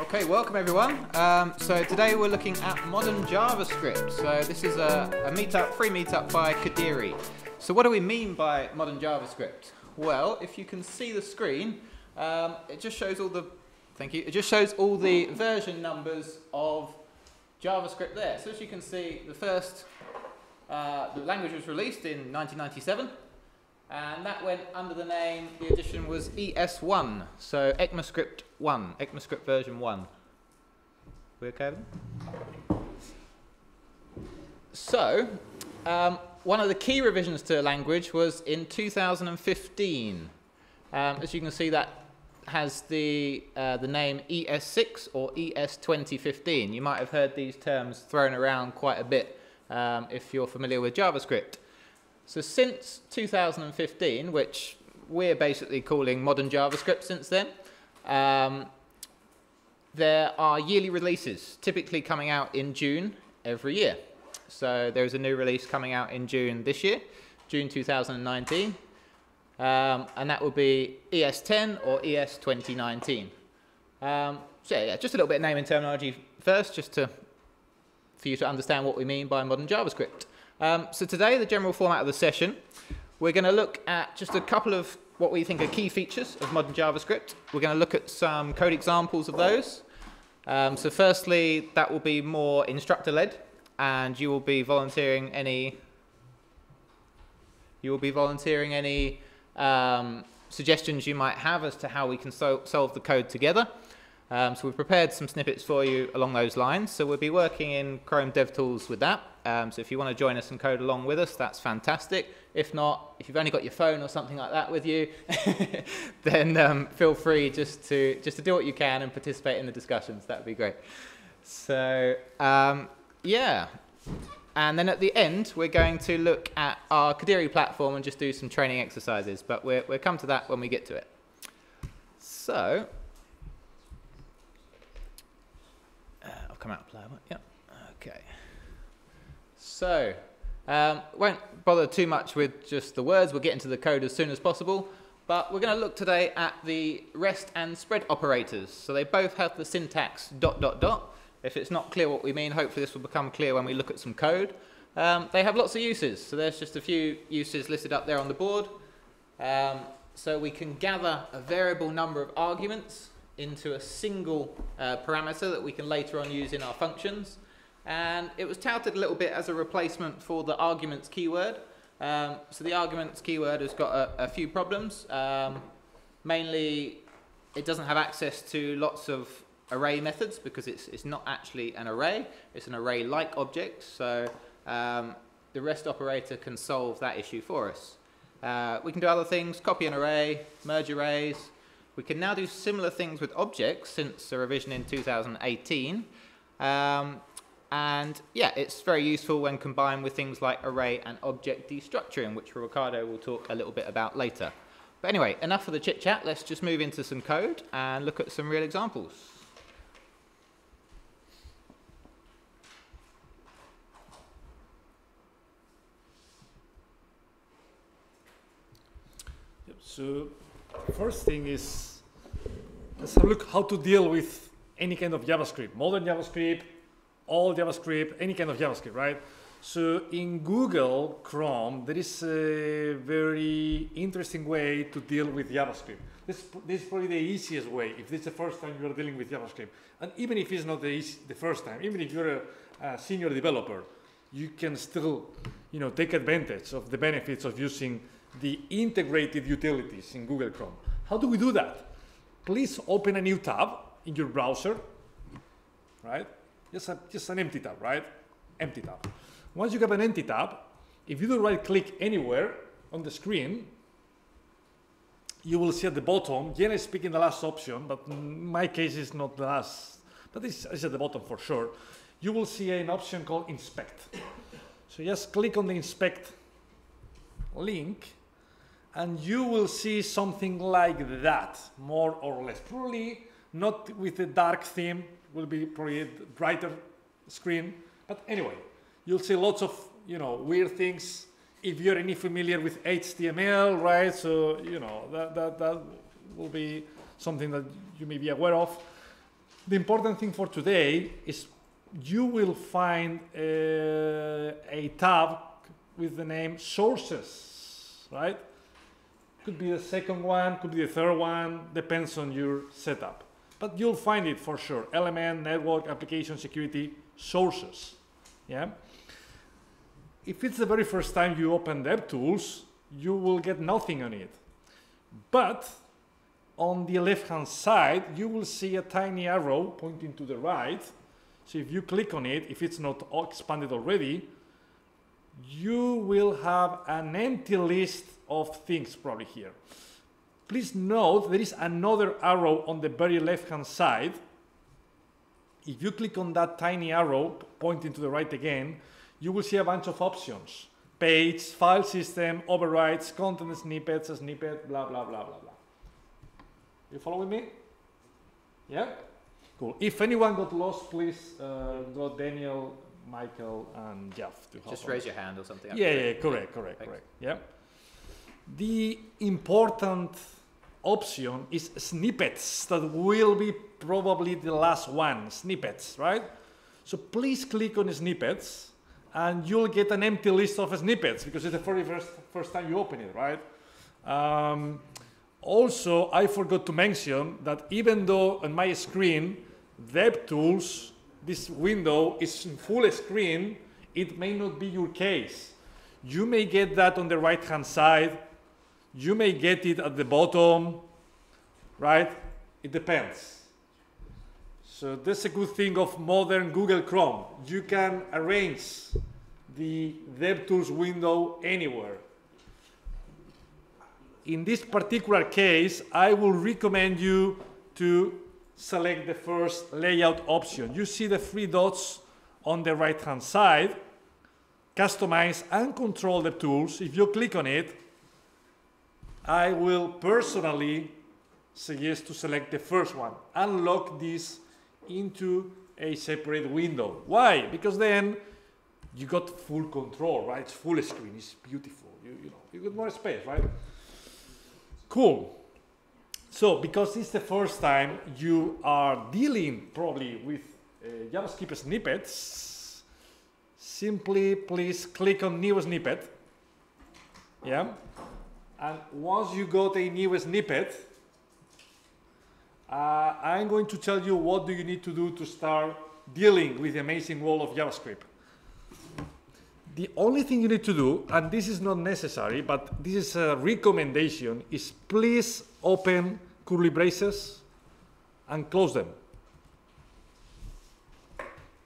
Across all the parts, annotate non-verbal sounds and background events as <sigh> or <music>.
Okay, welcome everyone. Um, so today we're looking at modern JavaScript. So this is a, a meetup, free meetup by Kodiri. So what do we mean by modern JavaScript? Well, if you can see the screen, um, it just shows all the, thank you, it just shows all the version numbers of JavaScript there. So as you can see, the first, uh, the language was released in 1997. And that went under the name, the edition was ES1, so ECMAScript 1, ECMAScript version 1. We okay? So, um, one of the key revisions to language was in 2015. Um, as you can see, that has the, uh, the name ES6 or ES2015. You might have heard these terms thrown around quite a bit um, if you're familiar with JavaScript. So since 2015, which we're basically calling modern JavaScript since then, um, there are yearly releases, typically coming out in June every year. So there's a new release coming out in June this year, June 2019, um, and that will be ES10 or ES 2019. Um, so yeah, just a little bit of naming terminology first, just to for you to understand what we mean by modern JavaScript. Um, so today, the general format of the session, we're going to look at just a couple of what we think are key features of modern JavaScript. We're going to look at some code examples of those. Um, so firstly, that will be more instructor-led, and you will be volunteering any you will be volunteering any um, suggestions you might have as to how we can so solve the code together. Um, so we've prepared some snippets for you along those lines. So we'll be working in Chrome DevTools with that. Um, so if you want to join us and code along with us, that's fantastic. If not, if you've only got your phone or something like that with you, <laughs> then um, feel free just to just to do what you can and participate in the discussions. That would be great. So um, yeah. And then at the end, we're going to look at our Kodiri platform and just do some training exercises. But we'll, we'll come to that when we get to it. So uh, I've come out of play. Yep. So, um, won't bother too much with just the words. We'll get into the code as soon as possible. But we're going to look today at the rest and spread operators. So they both have the syntax dot dot dot. If it's not clear what we mean, hopefully this will become clear when we look at some code. Um, they have lots of uses. So there's just a few uses listed up there on the board. Um, so we can gather a variable number of arguments into a single uh, parameter that we can later on use in our functions. And it was touted a little bit as a replacement for the arguments keyword. Um, so the arguments keyword has got a, a few problems. Um, mainly, it doesn't have access to lots of array methods because it's, it's not actually an array. It's an array-like object. So um, the REST operator can solve that issue for us. Uh, we can do other things, copy an array, merge arrays, we can now do similar things with objects since the revision in 2018. Um, and yeah, it's very useful when combined with things like array and object destructuring, which Ricardo will talk a little bit about later. But anyway, enough of the chit chat. Let's just move into some code and look at some real examples. So first thing is let's have a look how to deal with any kind of JavaScript, modern JavaScript, all JavaScript, any kind of JavaScript, right? So in Google Chrome, there is a very interesting way to deal with JavaScript. This, this is probably the easiest way if this is the first time you're dealing with JavaScript. And even if it's not the, easy, the first time, even if you're a, a senior developer, you can still you know, take advantage of the benefits of using the integrated utilities in Google Chrome. How do we do that? please open a new tab in your browser, right? Just, a, just an empty tab, right? Empty tab. Once you have an empty tab, if you do right click anywhere on the screen, you will see at the bottom, generally speaking the last option, but my case is not the last, but it's, it's at the bottom for sure. You will see an option called inspect. So just click on the inspect link and you will see something like that, more or less. Probably not with a dark theme, will be probably a brighter screen, but anyway, you'll see lots of you know weird things. If you're any familiar with HTML, right? So you know that that that will be something that you may be aware of. the important thing for today is you will find uh, a tab with the name sources, right? Could be the second one, could be the third one, depends on your setup. But you'll find it for sure. Element, network, application, security, sources. Yeah. If it's the very first time you open DevTools, you will get nothing on it. But on the left hand side, you will see a tiny arrow pointing to the right. So if you click on it, if it's not expanded already, you will have an empty list of things probably here. Please note there is another arrow on the very left hand side. If you click on that tiny arrow pointing to the right again, you will see a bunch of options. Page, file system, overrides, content snippets, snippet, blah, blah, blah, blah, blah. You following me? Yeah? Cool. If anyone got lost, please uh, go Daniel, Michael, and Jeff to help. Just us. raise your hand or something. Yeah, yeah, correct, correct, Thanks. correct. Yeah. The important option is snippets that will be probably the last one, snippets, right? So please click on snippets and you'll get an empty list of snippets because it's the very first, first time you open it, right? Um, also, I forgot to mention that even though on my screen, DevTools, this window is in full screen, it may not be your case. You may get that on the right hand side. You may get it at the bottom, right? It depends. So that's a good thing of modern Google Chrome. You can arrange the DevTools window anywhere. In this particular case, I will recommend you to select the first layout option. You see the three dots on the right hand side customize and control the tools. If you click on it, I will personally suggest to select the first one. Undock this into a separate window. Why? Because then you got full control, right? It's full screen, it's beautiful. You, you know, you got more space, right? Cool. So, because it's the first time you are dealing probably with uh, JavaScript snippets, simply please click on new snippet. Yeah. And once you got a new snippet, uh, I'm going to tell you what do you need to do to start dealing with the amazing world of JavaScript. The only thing you need to do, and this is not necessary, but this is a recommendation, is please open curly braces and close them.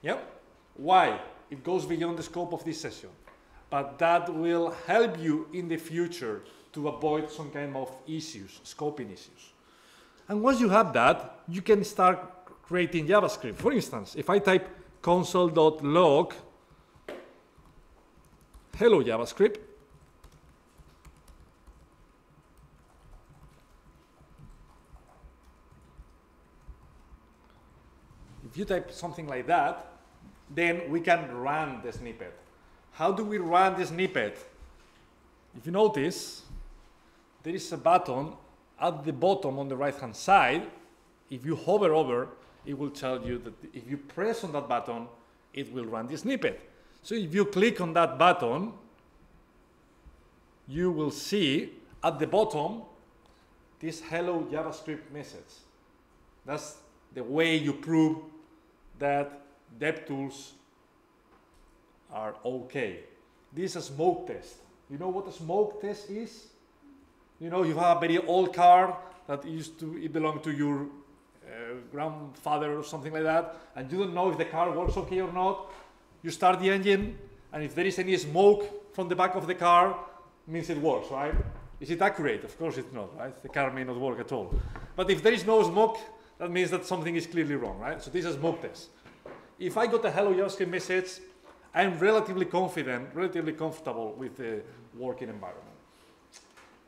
Yep. Why? It goes beyond the scope of this session. But that will help you in the future to avoid some kind of issues, scoping issues. And once you have that, you can start creating JavaScript. For instance, if I type console.log hello JavaScript, if you type something like that, then we can run the snippet. How do we run the snippet? If you notice, there is a button at the bottom on the right hand side. If you hover over, it will tell you that if you press on that button, it will run the snippet. So if you click on that button, you will see at the bottom this hello JavaScript message. That's the way you prove that DevTools are okay. This is a smoke test. You know what a smoke test is? You know, you have a very old car that used to it belonged to your uh, grandfather or something like that, and you don't know if the car works okay or not. You start the engine, and if there is any smoke from the back of the car, means it works, right? Is it accurate? Of course it's not, right? The car may not work at all. But if there is no smoke, that means that something is clearly wrong, right? So this is a smoke test. If I got a hello JavaScript message, I'm relatively confident, relatively comfortable with the working environment.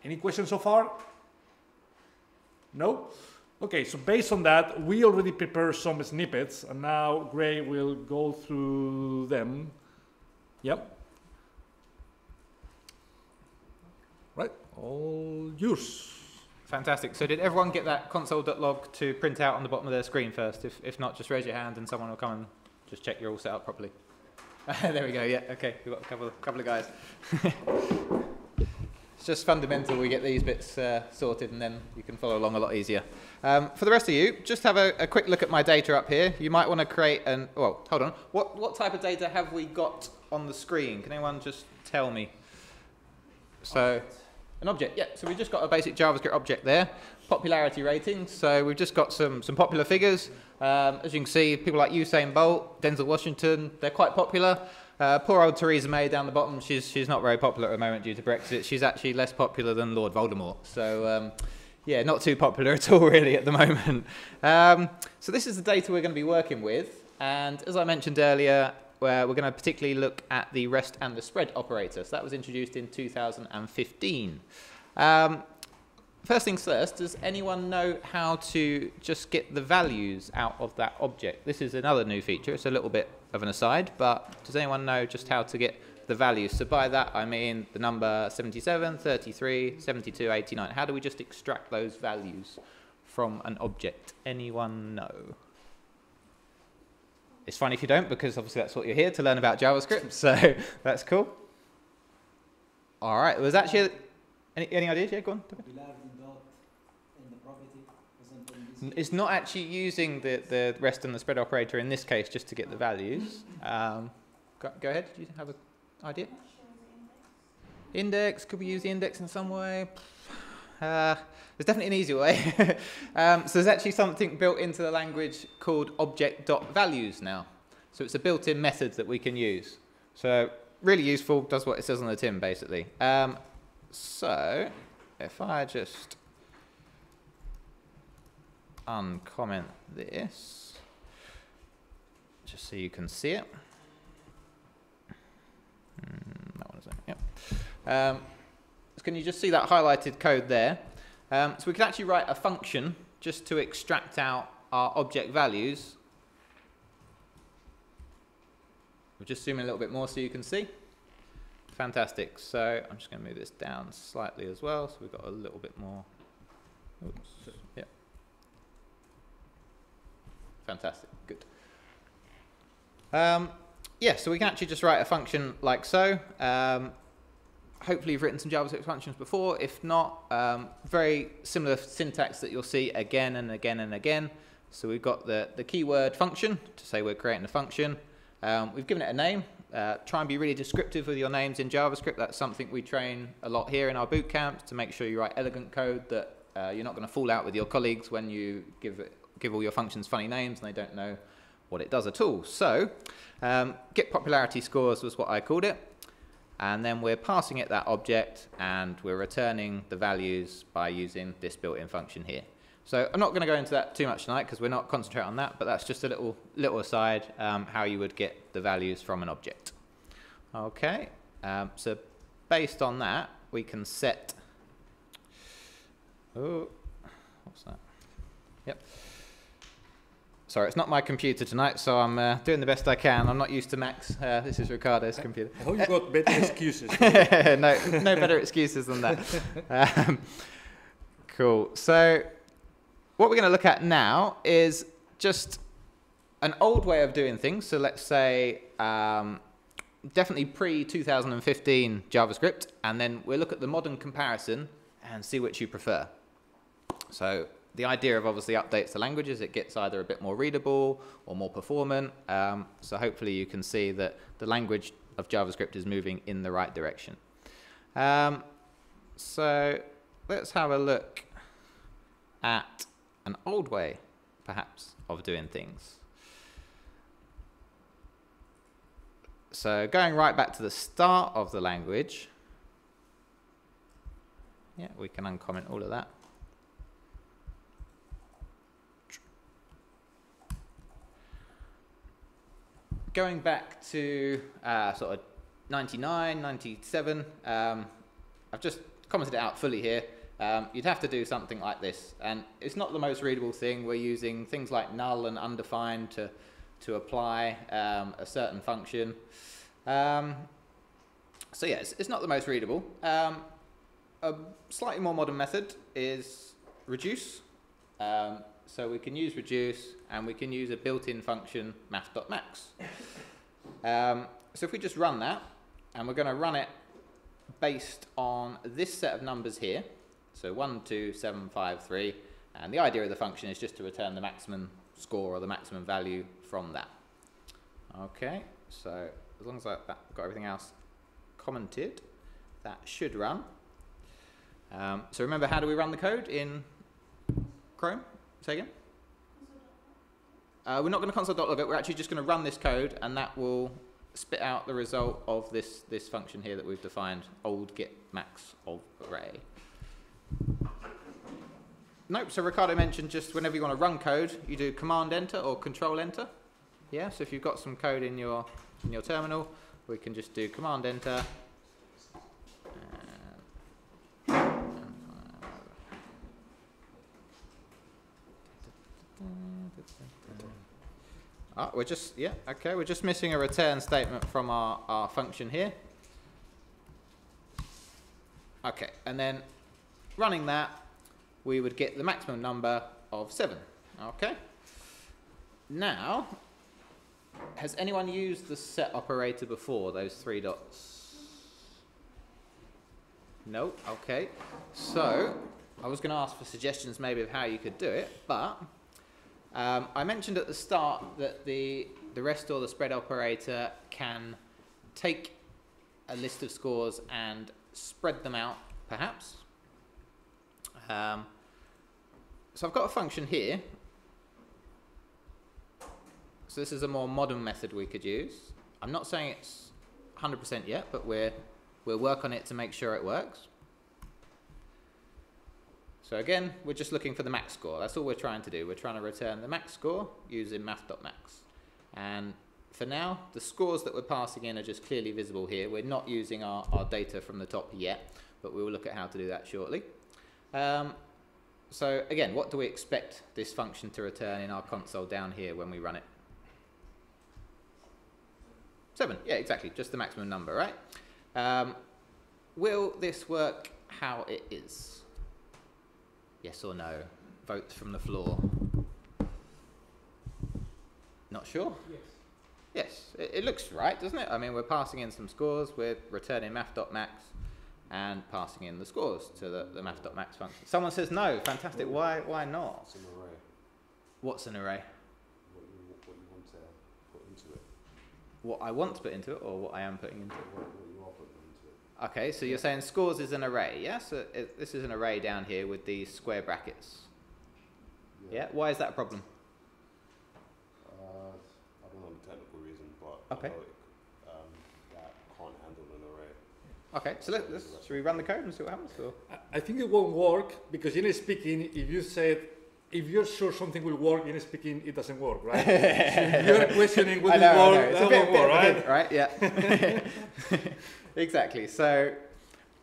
Any questions so far? No? Okay, so based on that, we already prepared some snippets, and now Gray will go through them. Yep. Right, all yours. Fantastic. So did everyone get that console.log to print out on the bottom of their screen first? If, if not, just raise your hand and someone will come and just check you're all set up properly. <laughs> there we go. Yeah. Okay. We've got a couple, couple of guys. <laughs> just fundamental we get these bits uh, sorted and then you can follow along a lot easier. Um, for the rest of you, just have a, a quick look at my data up here. You might want to create an, well, hold on. What, what type of data have we got on the screen? Can anyone just tell me? So, an object, yeah. So we've just got a basic JavaScript object there. Popularity rating. So we've just got some, some popular figures. Um, as you can see, people like Usain Bolt, Denzel Washington, they're quite popular. Uh, poor old Theresa May down the bottom, she's, she's not very popular at the moment due to Brexit. She's actually less popular than Lord Voldemort. So, um, yeah, not too popular <laughs> at all, really, at the moment. Um, so this is the data we're going to be working with. And as I mentioned earlier, where we're going to particularly look at the rest and the spread operator. So that was introduced in 2015. Um, first things first, does anyone know how to just get the values out of that object? This is another new feature. It's a little bit of an aside, but does anyone know just how to get the values? So by that, I mean the number 77, 33, 72, 89. How do we just extract those values from an object? Anyone know? It's fine if you don't, because obviously that's what you're here to learn about JavaScript. <laughs> So that's cool. All right. Was actually any any ideas? Yeah, go on. It's not actually using the, the rest and the spread operator in this case just to get the values. Um, go, go ahead. Do you have an idea? Index. Could we use the index in some way? Uh, there's definitely an easy way. <laughs> um, so there's actually something built into the language called object.values now. So it's a built-in method that we can use. So really useful, does what it says on the tin basically. Um, so if I just uncomment this, just so you can see it. Mm, that one is it, yep. Um, can you just see that highlighted code there? Um, so we can actually write a function just to extract out our object values. We'll just zoom in a little bit more so you can see. Fantastic. So I'm just going to move this down slightly as well, so we've got a little bit more. Oops. Yeah. Fantastic. Good. Um, yeah, so we can actually just write a function like so. Um, hopefully you've written some JavaScript functions before. If not, um, very similar syntax that you'll see again and again and again. So we've got the, the keyword function to say we're creating a function. Um, we've given it a name. Uh, try and be really descriptive with your names in JavaScript. That's something we train a lot here in our boot camps to make sure you write elegant code that uh, you're not going to fall out with your colleagues when you give, it, give all your functions funny names and they don't know what it does at all. So um, get popularity scores was what I called it and then we're passing it that object and we're returning the values by using this built-in function here. So I'm not going to go into that too much tonight because we're not concentrating on that, but that's just a little little aside um, how you would get the values from an object. Okay, um, so based on that, we can set. Oh, what's that? Yep. Sorry, it's not my computer tonight, so I'm uh, doing the best I can. I'm not used to Macs. Uh, this is Ricardo's computer. I hope you got better excuses. <laughs> no, no better excuses than that. <laughs> Um, cool. So, what we're going to look at now is just an old way of doing things. So, let's say um, definitely pre 2015 JavaScript, and then we'll look at the modern comparison and see which you prefer. So, the idea of obviously updates the languages, it gets either a bit more readable or more performant. Um, so hopefully you can see that the language of JavaScript is moving in the right direction. Um, so let's have a look at an old way, perhaps, of doing things. So going right back to the start of the language, yeah, we can uncomment all of that. Going back to uh, sort of 99, 97, um, I've just commented it out fully here. Um, you'd have to do something like this. And it's not the most readable thing. We're using things like null and undefined to, to apply um, a certain function. Um, so yeah, it's, it's, not the most readable. Um, a slightly more modern method is reduce. So we can use reduce and we can use a built-in function math.max. Um, so if we just run that, and we're going to run it based on this set of numbers here, so 1, 2, 7, 5, 3, and the idea of the function is just to return the maximum score or the maximum value from that. Okay, so as long as I've got everything else commented, that should run. Um, so remember, how do we run the code in Chrome? Say again? Uh, we're not going to console.log it, we're actually just going to run this code and that will spit out the result of this, this function here that we've defined, old get max of array. Nope, so Ricardo mentioned just whenever you want to run code, you do command enter or control enter. Yeah, so if you've got some code in your, in your terminal, we can just do command enter Oh, we're just, yeah, okay, we're just missing a return statement from our, our function here. Okay, and then running that, we would get the maximum number of 7. Okay. Now, has anyone used the set operator before, those three dots? No? Okay. So, I was going to ask for suggestions maybe of how you could do it, but um, I mentioned at the start that the, the rest or the spread operator can take a list of scores and spread them out, perhaps. Um, so I've got a function here. So this is a more modern method we could use. I'm not saying it's 100% yet, but we're, we'll work on it to make sure it works. So again, we're just looking for the max score. That's all we're trying to do. We're trying to return the max score using math.max. And for now, the scores that we're passing in are just clearly visible here. We're not using our, our data from the top yet, but we will look at how to do that shortly. Um, so again, what do we expect this function to return in our console down here when we run it? Seven, yeah, exactly, just the maximum number, right? Um, will this work how it is? Yes or no? Votes from the floor. Not sure? Yes. Yes, it, it looks right, doesn't it? I mean, we're passing in some scores, we're returning math.max and passing in the scores to the, the math.max function. Someone says no, fantastic. Why, why not? It's an array. What's an array? What you, what you want to put into it. What I want to put into it or what I am putting into it? What, what you are putting into it. Okay, so you're saying scores is an array, yeah? So it, this is an array down here with these square brackets. Yeah, why is that a problem? Uh, I don't know the technical reason, but Okay. I know it, um, that can't handle an array. Okay, so let, let's, should we run the code and see what happens? Or? I- I think it won't work because generally speaking, if you said, if you're sure something will work, generally speaking, it doesn't work, right? so <laughs> if you're questioning will I it know, work, It's that a bit, won't work, right? right? Yeah. <laughs> exactly. So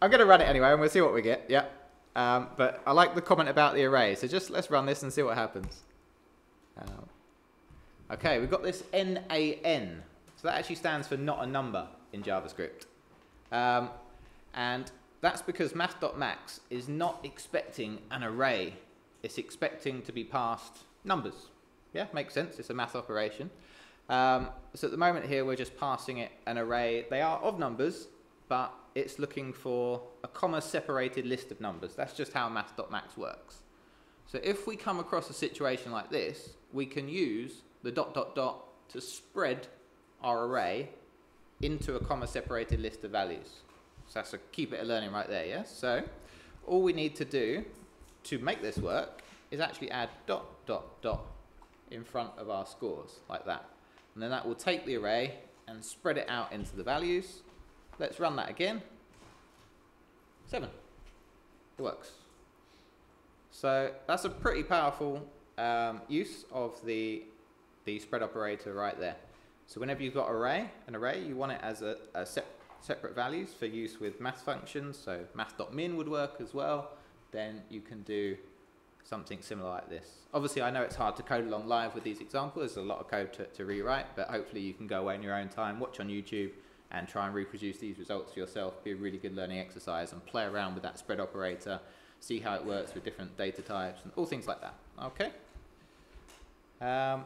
I'm going to run it anyway, and we'll see what we get. Yeah. Um, but I like the comment about the array. So just let's run this and see what happens. Um, okay, we've got this NaN. So that actually stands for not a number in JavaScript. Um, and that's because math.max is not expecting an array. It's expecting to be passed numbers. Yeah, makes sense. It's a math operation. Um, so at the moment here, we're just passing it an array. They are of numbers, but it's looking for a comma-separated list of numbers. That's just how math.max works. So if we come across a situation like this, we can use the dot dot dot to spread our array into a comma-separated list of values. So that's a key bit of learning right there, yes? So all we need to do to make this work is actually add dot dot dot in front of our scores, like that. And then that will take the array and spread it out into the values. Let's run that again. Seven. It works. So that's a pretty powerful um, use of the, the spread operator right there. So whenever you've got array, an array, you want it as a, a sep separate values for use with math functions. So math.min would work as well. Then you can do something similar like this. Obviously, I know it's hard to code along live with these examples. There's a lot of code to, to rewrite, but hopefully you can go away in your own time, watch on YouTube, and try and reproduce these results for yourself. Be a really good learning exercise and play around with that spread operator see how it works with different data types and all things like that. Okay. Um,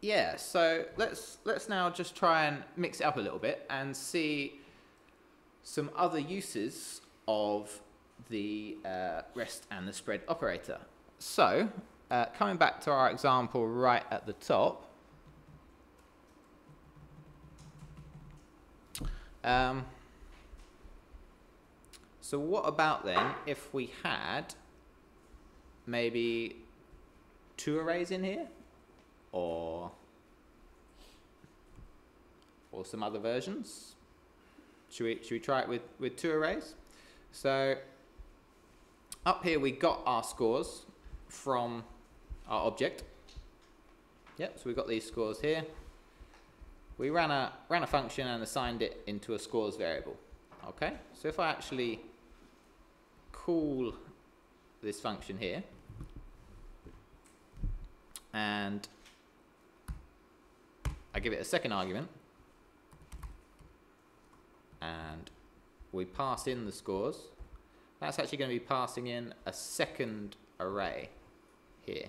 yeah, so let's let's now just try and mix it up a little bit and see some other uses of the uh, rest and the spread operator. So, uh, coming back to our example right at the top, um, so what about then if we had maybe two arrays in here, or or some other versions? Should we should we try it with with two arrays? So up here we got our scores from our object. Yep, so we've got these scores here. We ran a ran a function and assigned it into a scores variable. Okay, so if I actually call this function here and I give it a second argument and we pass in the scores that's actually going to be passing in a second array here.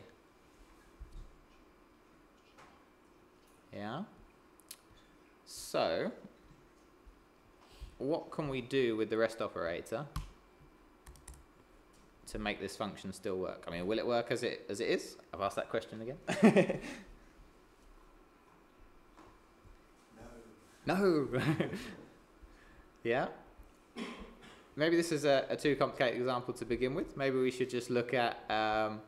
Yeah? So, what can we do with the rest operator to make this function still work? I mean, will it work as it as it is? I've asked that question again. <laughs> no. No. <laughs> yeah maybe this is a, a, too complicated example to begin with. Maybe we should just look at, um,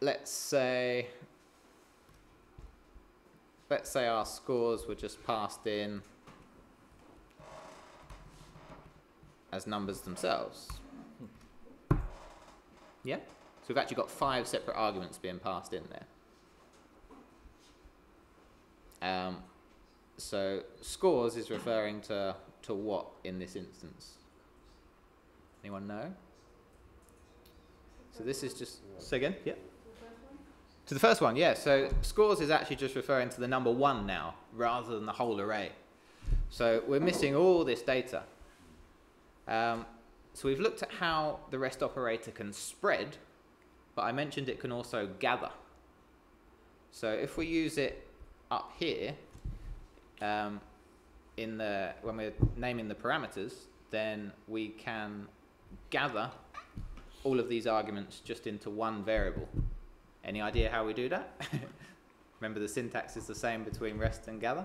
let's say, let's say our scores were just passed in as numbers themselves. Yeah? So we've actually got five separate arguments being passed in there. Um, so scores is referring to to what in this instance? Anyone know? So this is just say again, yeah. To the first one, yeah. So scores is actually just referring to the number one now, rather than the whole array. So we're missing all this data. Um, so we've looked at how the rest operator can spread, but I mentioned it can also gather. So if we use it up here, um, in the when we're naming the parameters, then we can gather all of these arguments just into one variable. Any idea how we do that? <laughs> Remember the syntax is the same between rest and gather?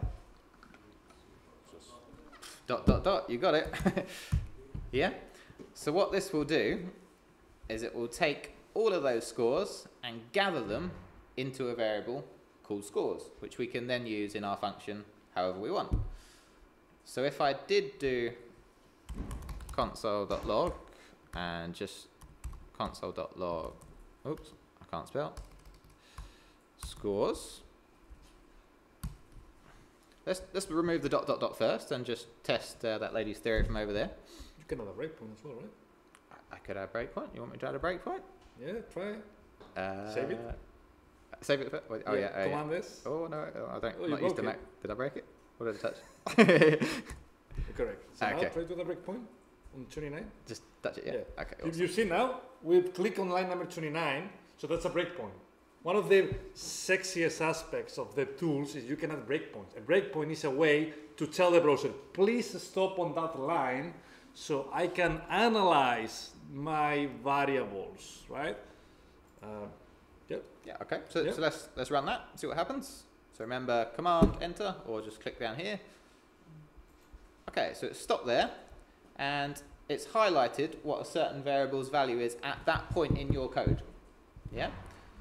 Just Dot, dot, dot, you got it. <laughs> yeah? So what this will do is it will take all of those scores and gather them into a variable called scores, which we can then use in our function however we want. So if I did do console.log and just console.log, oops, can't spell, scores. Let's, let's remove the dot dot dot first and just test uh, that lady's theory from over there. You can add a breakpoint as well, right? I, I could add a breakpoint. You want me to add a breakpoint? Yeah, try it. Uh, Save it? Save it. For, oh yeah. oh, yeah. Command S. Oh no, I don't. Oh, not used to Mac. Did I break it? What did I touch? <laughs> Correct. So now Okay. try to the breakpoint on 29. Just touch it. Yeah. Yeah. Okay. If you see now, we click on line number 29, so that's a breakpoint. One of the sexiest aspects of the tools is you can add breakpoints. A breakpoint is a way to tell the browser, please stop on that line so I can analyze my variables, right? Uh, Yeah. Okay. So, Yeah. so let's let's run that. See what happens. So remember, Command Enter, or just click down here. Okay. So it's stopped there, and it's highlighted what a certain variable's value is at that point in your code. Yeah.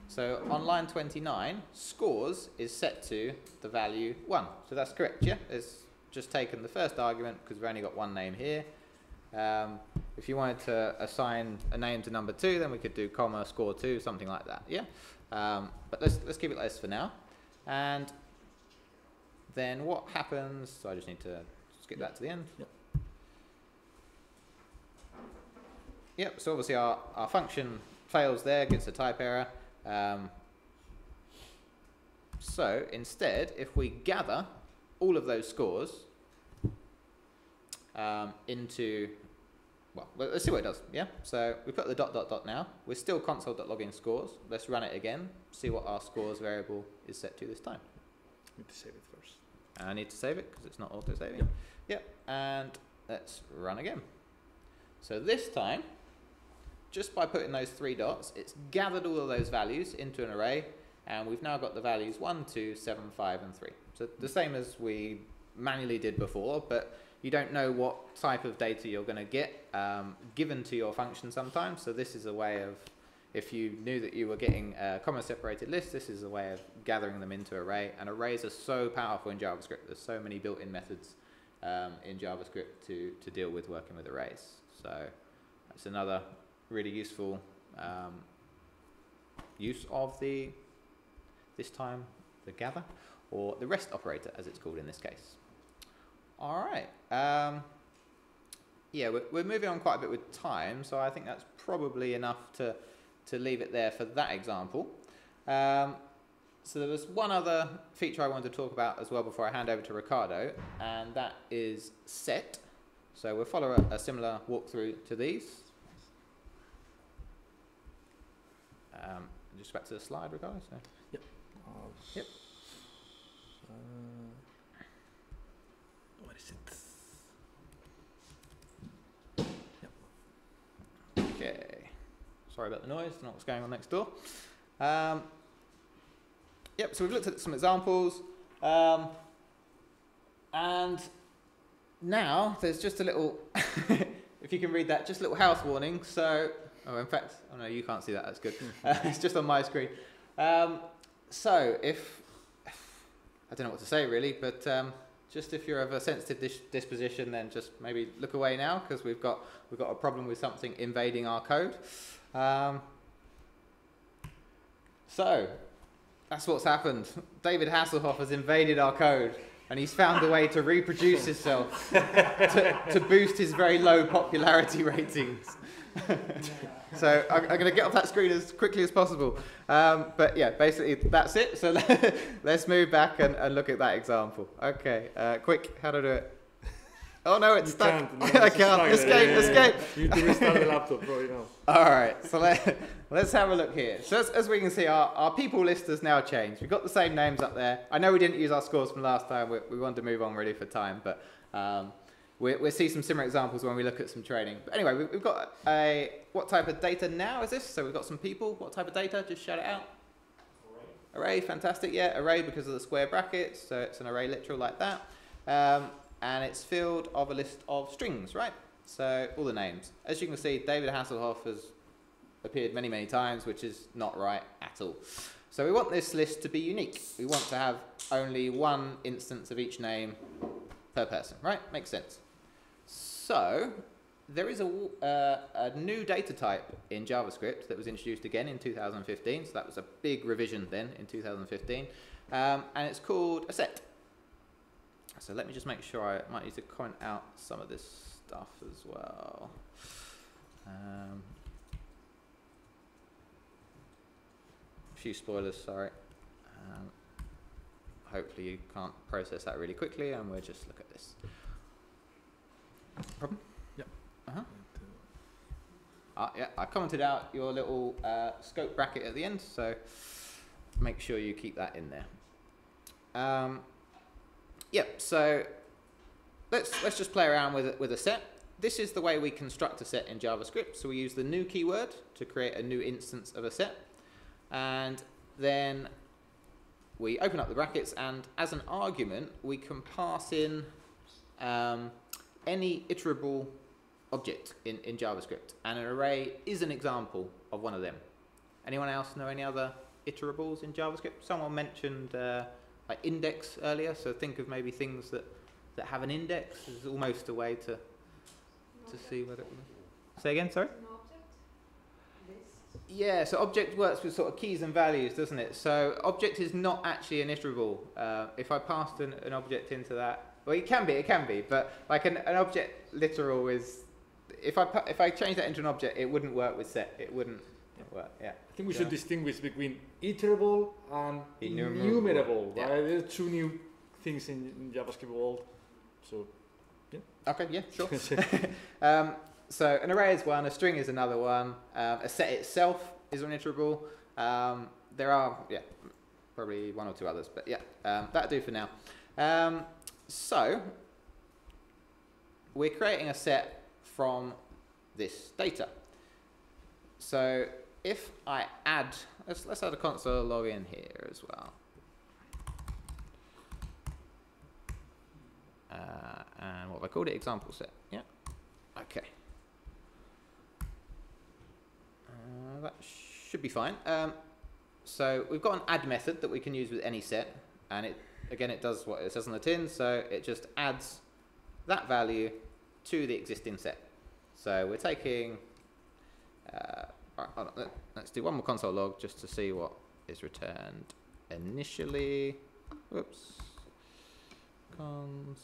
So on line 29, scores is set to the value 1. So that's correct, yeah? It's just taken the first argument because we've only got one name here. Um, if you wanted to assign a name to number 2, then we could do comma score 2, something like that, yeah? Um, but let's, let's keep it like this for now. And then what happens, so I just need to skip that to the end. Yep. Yep, so obviously our, our function fails there, gets a type error. Um, so instead, if we gather all of those scores um, into well, let- let's see what it does. Yeah. So we put the dot dot dot now. We're still console.logging scores. Let's run it again. See what our scores variable is set to this time. Need to save it first. I need to save it because it's not auto saving. Yep. Yep. And let's run again. So this time, just by putting those three dots, it's gathered all of those values into an array, and we've now got the values 1, 2, 7, 5, and 3. So the same as we manually did before, but you don't know what type of data you're going to get um, given to your function sometimes. So this is a way of, if you knew that you were getting a comma separated list, this is a way of gathering them into array. And arrays are so powerful in JavaScript. There's so many built-in methods um, in JavaScript to, to deal with working with arrays. So that's another really useful um, use of the, this time, the gather, or the rest operator, as it's called in this case. All right. Um, yeah, we're, we're moving on quite a bit with time, so I think that's probably enough to, to leave it there for that example. Um, so there was one other feature I wanted to talk about as well before I hand over to Ricardo, and that is set. So we'll follow a, a similar walkthrough to these. Um, just back to the slide, Ricardo. So. Yep. Uh, what is it? Yep. Okay. Sorry about the noise, don't know what's going on next door. Um, yep, so we've looked at some examples. Um, and now there's just a little, <laughs> if you can read that, just a little house warning. So, oh, in fact, oh no, you can't see that, that's good. Uh, <laughs> it's just on my screen. Um, so, if, I don't know what to say really, but um, just if you're of a sensitive dis- disposition, then just maybe look away now because we've got we've got a problem with something invading our code. Um, so that's what's happened. David Hasselhoff has invaded our code, and he's found a way to reproduce <laughs> himself to, to boost his very low popularity <laughs> ratings. <laughs> so I'm, I'm going to get off that screen as quickly as possible. Um, but yeah, basically that's it. So <laughs> let's move back and, and look at that example. Okay, uh, quick, how to do it? Oh no, it's You stuck. can't, no, <laughs> I can't. Escape, Yeah, yeah, yeah. escape. You need to restart the laptop, bro. You know. All right, so let, let's have a look here. So as, as we can see, our, our people list has now changed. We've got the same names up there. I know we didn't use our scores from last time. We, we wanted to move on really for time, but um, we, we'll see some similar examples when we look at some training. But anyway, we, we've got a, what type of data now is this? So we've got some people. What type of data? Just shout it out. Array, array, fantastic. Yeah, array because of the square brackets. So it's an array literal like that. Um, and it's filled of a list of strings, right? So all the names. As you can see, David Hasselhoff has appeared many, many times, which is not right at all. So we want this list to be unique. We want to have only one instance of each name per person, right? Makes sense. So there is a, uh, a new data type in JavaScript that was introduced again in 2015. So that was a big revision then in 2015. Um, and it's called a set. So let me just make sure I might need to comment out some of this stuff as well. Um, a few spoilers, sorry. Um, hopefully you can't process that really quickly and we'll just look at this. Problem? Yep. Uh-huh. Uh, yeah, I commented out your little uh, scope bracket at the end, so make sure you keep that in there. Um, yep, so let's, let's just play around with, it- with a set. This is the way we construct a set in JavaScript. So we use the new keyword to create a new instance of a set. And then we open up the brackets, and as an argument, we can pass in um, any iterable object in, in JavaScript. And an array is an example of one of them. Anyone else know any other iterables in JavaScript? Someone mentioned uh, like index earlier, so think of maybe things that, that have an index is almost a way to to see whether it Say again, sorry? Yeah, so object works with sort of keys and values, doesn't it? So object is not actually an iterable. Uh, if I passed an, an object into that, well, it can be, it can be, but like an, an object literal is, if I if I change that into an object, it wouldn't work with set. It wouldn't work. Yeah. I think we Yeah. should distinguish between iterable and Enumerable. enumerable. Yeah. Right? There's two new things in, in JavaScript world. So yeah. Okay. Yeah. Sure. <laughs> Um, so an array is one, a string is another one, um, a set itself is uniterable. Um, there are, yeah, probably one or two others, but yeah, um, that'll do for now. So, we're creating a set from this data. So, if I add, let's, let's add a console log in here as well. Uh, and what have I called it? Example set. Yeah. Okay. Uh, that should be fine. Um, so we've got an add method that we can use with any set, and it again it does what it says on the tin. So it just adds that value to the existing set. So we're taking. Uh, right, hold on, let, let's do one more console log just to see what is returned initially. Whoops. Console.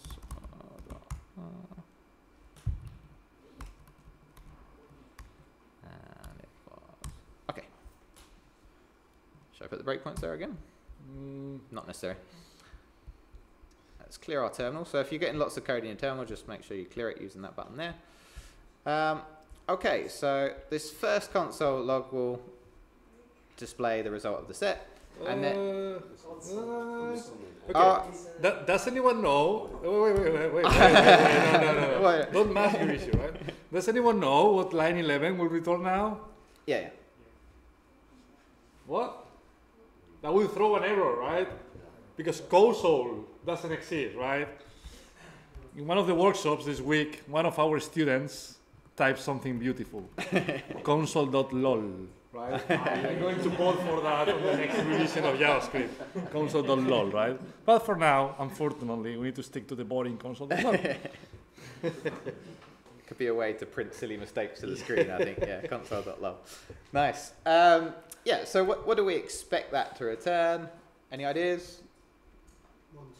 And it was. Okay. Should I put the breakpoints there again? Mm, Not necessary. Let's clear our terminal. So if you're getting lots of code in your terminal, just make sure you clear it using that button there. Um, okay, so this first console log will display the result of the set. And then, uh, uh, okay. Uh, Da- does anyone know? Wait, wait, wait, wait, wait, wait, wait, wait, no, no, no. Wait. Don't mask your issue, right? Does anyone know what line 11 will return now? yeah, yeah. What? That will throw an error, right? Because console doesn't exist, right? In one of the workshops this week, one of our students typed something beautiful. <laughs> console.lol, right? <laughs> I'm going to call for that on the next revision of JavaScript. Console.lol, right? But for now, unfortunately, we need to stick to the boring console.log. <laughs> Could be a way to print silly mistakes to the screen, I think. Yeah, console.log. Nice. Um, yeah, so what, what do we expect that to return? Any ideas?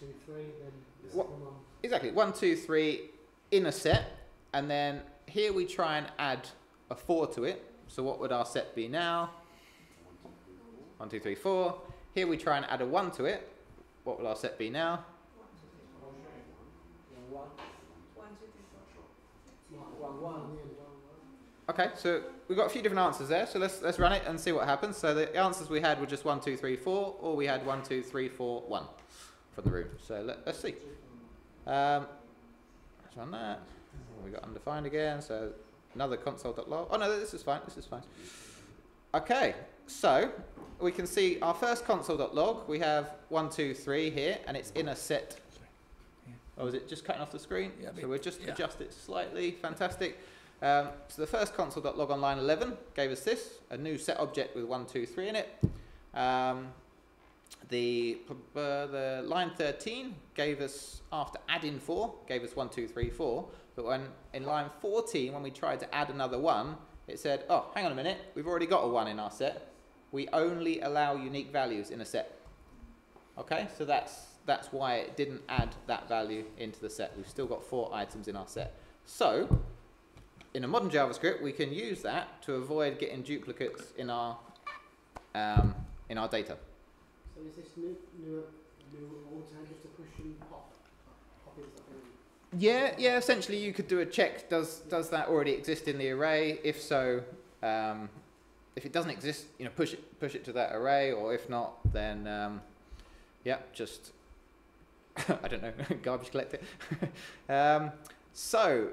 One, two, three, then What- come. Exactly. One, two, three in a set. And then here we try and add a four to it. So what would our set be now? One, two, three, four. Here we try and add a one to it. What will our set be now? One, one, one, one. Okay, so we've got a few different answers there. So let's let's run it and see what happens. So the answers we had were just one, two, three, four, or we had one, two, three, four, one from the room. So let, let's see. Um, let's run that. We got undefined again. So another console.log. Oh no, this is fine. This is fine. Okay, so we can see our first console.log. We have one, two, three here, and it's in a set. Oh, is it just cutting off the screen? Yeah, so we'll just yeah. adjust it slightly. Fantastic. Um, so the first console.log on line 11 gave us this, a new set object with 1, 2, 3 in it. Um, the, uh, the line 13 gave us, after adding 4, gave us 1, 2, 3, 4. But when in line 14, when we tried to add another 1, it said, oh, hang on a minute, we've already got a 1 in our set. We only allow unique values in a set. Okay, so that's, that's why it didn't add that value into the set. We've still got 4 items in our set. So, in a modern JavaScript, we can use that to avoid getting duplicates in our um, in our data. So is this new, new, new just to push and pop? Pop? Yeah, yeah. Essentially, you could do a check. Does does that already exist in the array? If so, um, if it doesn't exist, you know, push it push it to that array. Or if not, then um, yeah, just <laughs> I don't know, <laughs> garbage collect it. <laughs> um, so,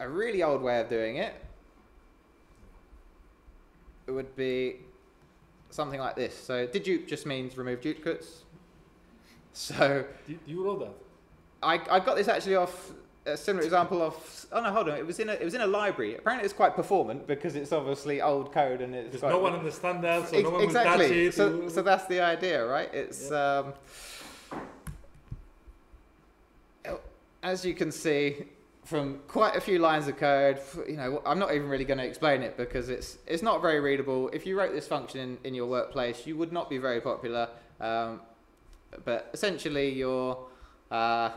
a really old way of doing it it would be something like this. So, dedupe just means remove duplicates. So, you, you wrote that. I, I got this actually off a similar example of oh no hold on it was in a it was in a library apparently it's quite performant because it's obviously old code and it's no one understands that, so Ex- no one exactly will touch it. so so that's the idea right it's um as you can see from quite a few lines of code you know I'm not even really going to explain it because it's it's not very readable. If you wrote this function in, in your workplace you would not be very popular. Um, but essentially you're uh,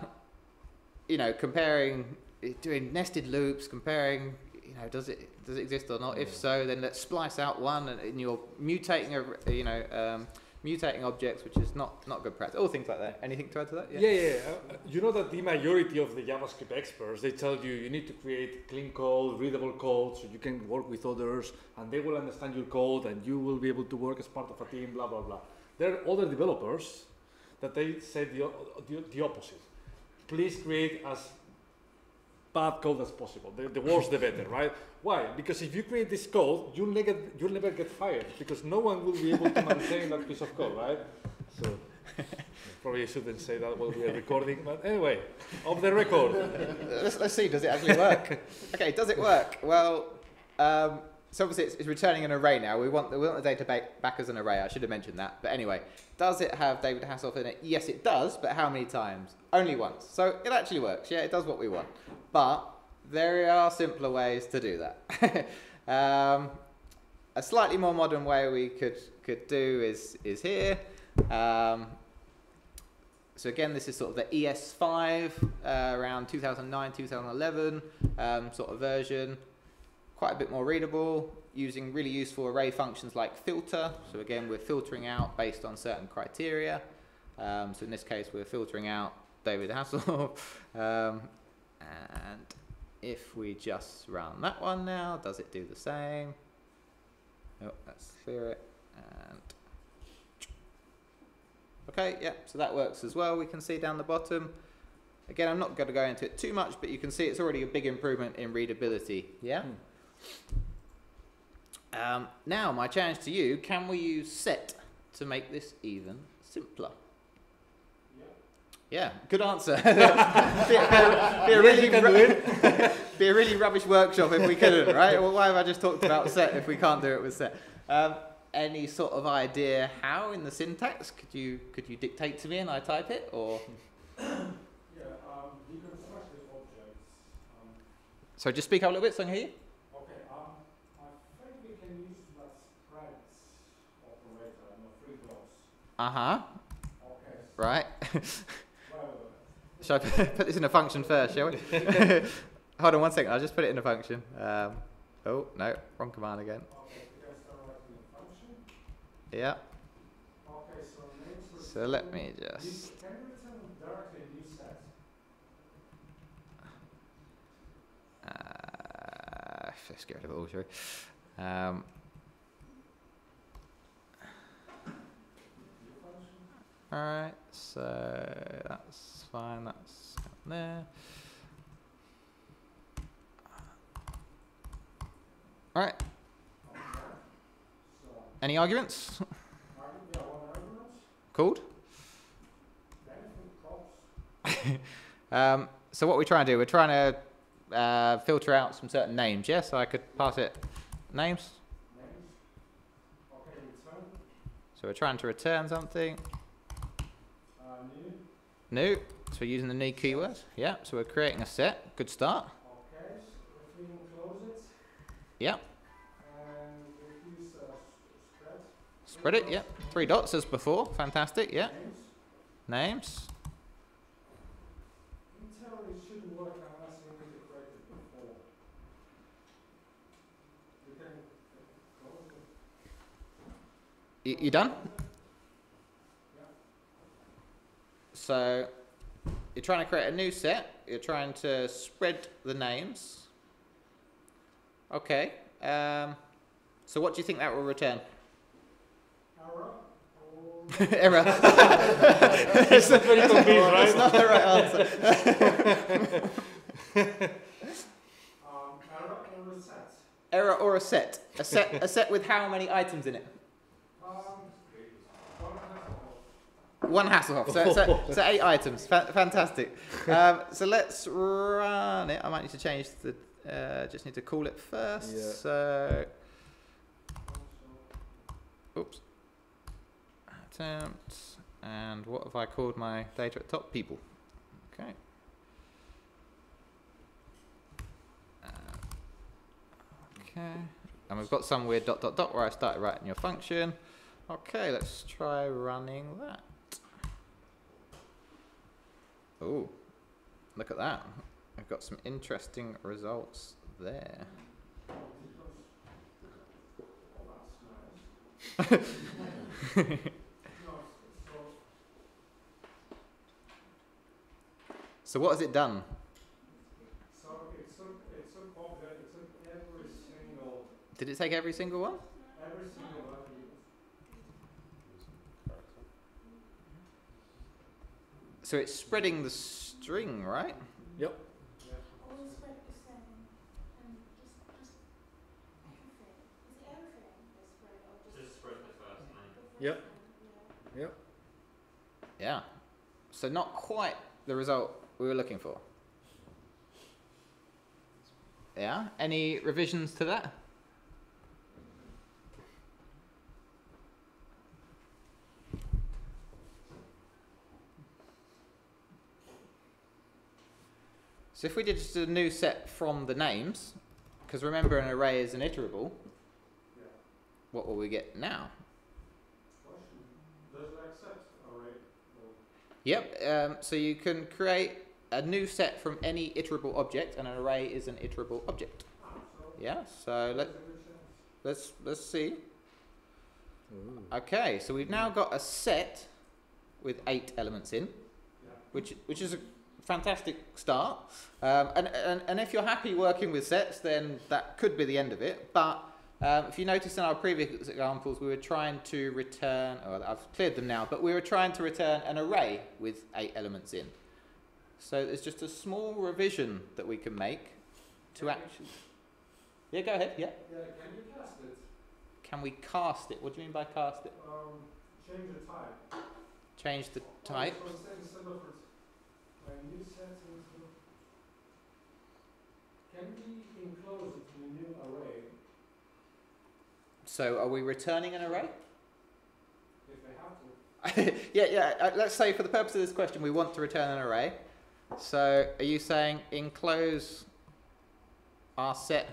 you know, comparing, doing nested loops, comparing, you know, does it does it exist or not? If so, then let's splice out one, and, and you're mutating a, you know, um, mutating objects, which is not not good practice. All things like that. Anything to add to that? Yeah, yeah. yeah. Uh, you know that the majority of the JavaScript experts they tell you you need to create clean code, readable code, so you can work with others, and they will understand your code, and you will be able to work as part of a team. Blah blah blah. There are other developers that they say the, the, the opposite. Please create as bad code as possible. The, the worse, the better, right? Why? Because if you create this code, you'll never you'll never get fired because no one will be able to maintain that piece of code, right? So probably shouldn't say that while we are recording, but anyway, off the record. let's, let's see, does it actually work? okay, does it work? Well, um, so obviously it's, it's returning an array now. We want, the, we want the data ba- back as an array. I should have mentioned that. But anyway, does it have David Hasselhoff in it? Yes, it does, but how many times? Only once. So it actually works. Yeah, it does what we want. But there are simpler ways to do that. <laughs> um, a slightly more modern way we could, could do is, is here. Um, so again, this is sort of the ES5 uh, around 2009, 2011 um, sort of version. Quite a bit more readable, using really useful array functions like filter. So again, we're filtering out based on certain criteria. Um, so in this case, we're filtering out David Hassel. <laughs> um, and if we just run that one now, does it do the same? Oh, let's clear it. And Okay, yeah, so that works as well. We can see down the bottom. Again, I'm not going to go into it too much, but you can see it's already a big improvement in readability. Yeah? Um, now, my challenge to you can we use set to make this even simpler? Yeah, good answer. be, a- be a- be a really ru- <laughs> be a really rubbish workshop if we couldn't, right? Well, why have I just talked about set if we can't do it with set? Um, any sort of idea how in the syntax could you could you dictate to me and I type it or <coughs> Yeah, um, deconstructive objects. Um, so just speak up a little bit so I can hear you. okay, um, I think we can use that spreads operator, no free blocks. Uh huh. Okay, Right. <laughs> Shall I <laughs> put this in a function first, shall we? <laughs> Hold on one second. I'll just put it in a function. Um, oh no, wrong command again. Yeah. So let me just. Uh, rid of it all? Um, New function. Alright, so that's fine, that's there. Alright. Any arguments? I can be one argument, Called? <laughs> Um, so what we're trying to do, we're trying to uh, filter out some certain names, yeah? So I could pass it names. Names. Okay. So we're trying to return something new. new. So we're using the new keyword. Yeah, so we're creating a set. Good start. Okay, so if we close it. Yeah, And we use uh, spread. spread it. Yeah, three dots as before. Fantastic. Yeah, Names. names. In theory, it shouldn't work unless we integrate it before. You can uh, close it. You, you done? So you're trying to create a new set. You're trying to spread the names. Okay. Um, so what do you think that will return? Error <laughs> Error. <laughs> it's not very convinced, That's right? not the right answer. <laughs> um, error or reset. Error or a set? A set. A set with how many items in it? One One Hasselhoff. So, so, <laughs> so eight items. Fa- fantastic. Um, so let's run it. I might need to change the. Uh, just need to call it first. Yeah. So, oops. Attempt. And what have I called my data at top? People. Okay. Uh, okay. And we've got some weird dot dot dot where I started writing your function. Okay, let's try running that. Oh, look at that. I've got some interesting results there. <laughs> so what has it done? So it's a it Did it take every single one? Every single So it's spreading the string, right? Yep. Always spread the same and just just everything. Is it everything they spread or just Just spread the first name. the first Yep. Yep. Yeah. So not quite the result we were looking for. Yeah. Any revisions to that? So if we did just a new set from the names, because remember an array is an iterable, Yeah. what will we get now? Does it accept array? Yep. Um, so you can create a new set from any iterable object, and an array is an iterable object. Ah, Yeah. So let there's a good chance. let's let's see. Okay. So we've now got a set with eight elements in, Yeah. which which is a fantastic start. Um, and, and and if you're happy working with sets, then that could be the end of it. But um, if you notice in our previous examples, we were trying to return. Oh, I've cleared them now, but we were trying to return an array with eight elements in. So there's just a small revision that we can make to actually. Yeah, go ahead. Yeah. Yeah, can you cast it? Can we cast it? What do you mean by cast it? Um, change the type. Change the Oh, type. so instead, instead of it, a new set into, can we enclose it in a new array So are we returning an array? if they have to? <laughs> yeah, yeah. Uh, let's say for the purpose of this question, we want to return an array. So are you saying enclose our set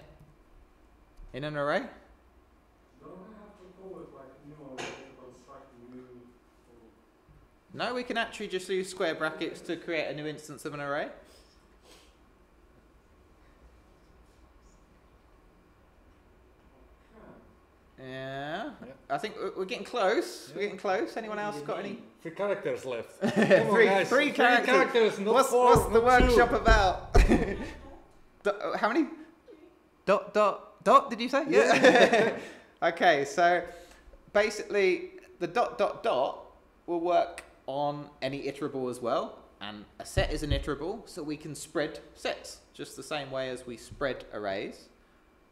in an array? Don't I have to call it like new array to construct a new? or- No, we can actually just use square brackets to create a new instance of an array. Yeah. Yeah. I think we're- we're getting close. We're getting close. Anyone else got any? <laughs> Three characters left. <laughs> Come on, three, guys. three characters. not what's four, what's the not two. workshop about? <laughs> dot, uh, how many? Dot dot dot. Did you say? Yeah. okay, so basically the dot dot dot will work on any iterable as well, and a set is an iterable, so we can spread sets just the same way as we spread arrays.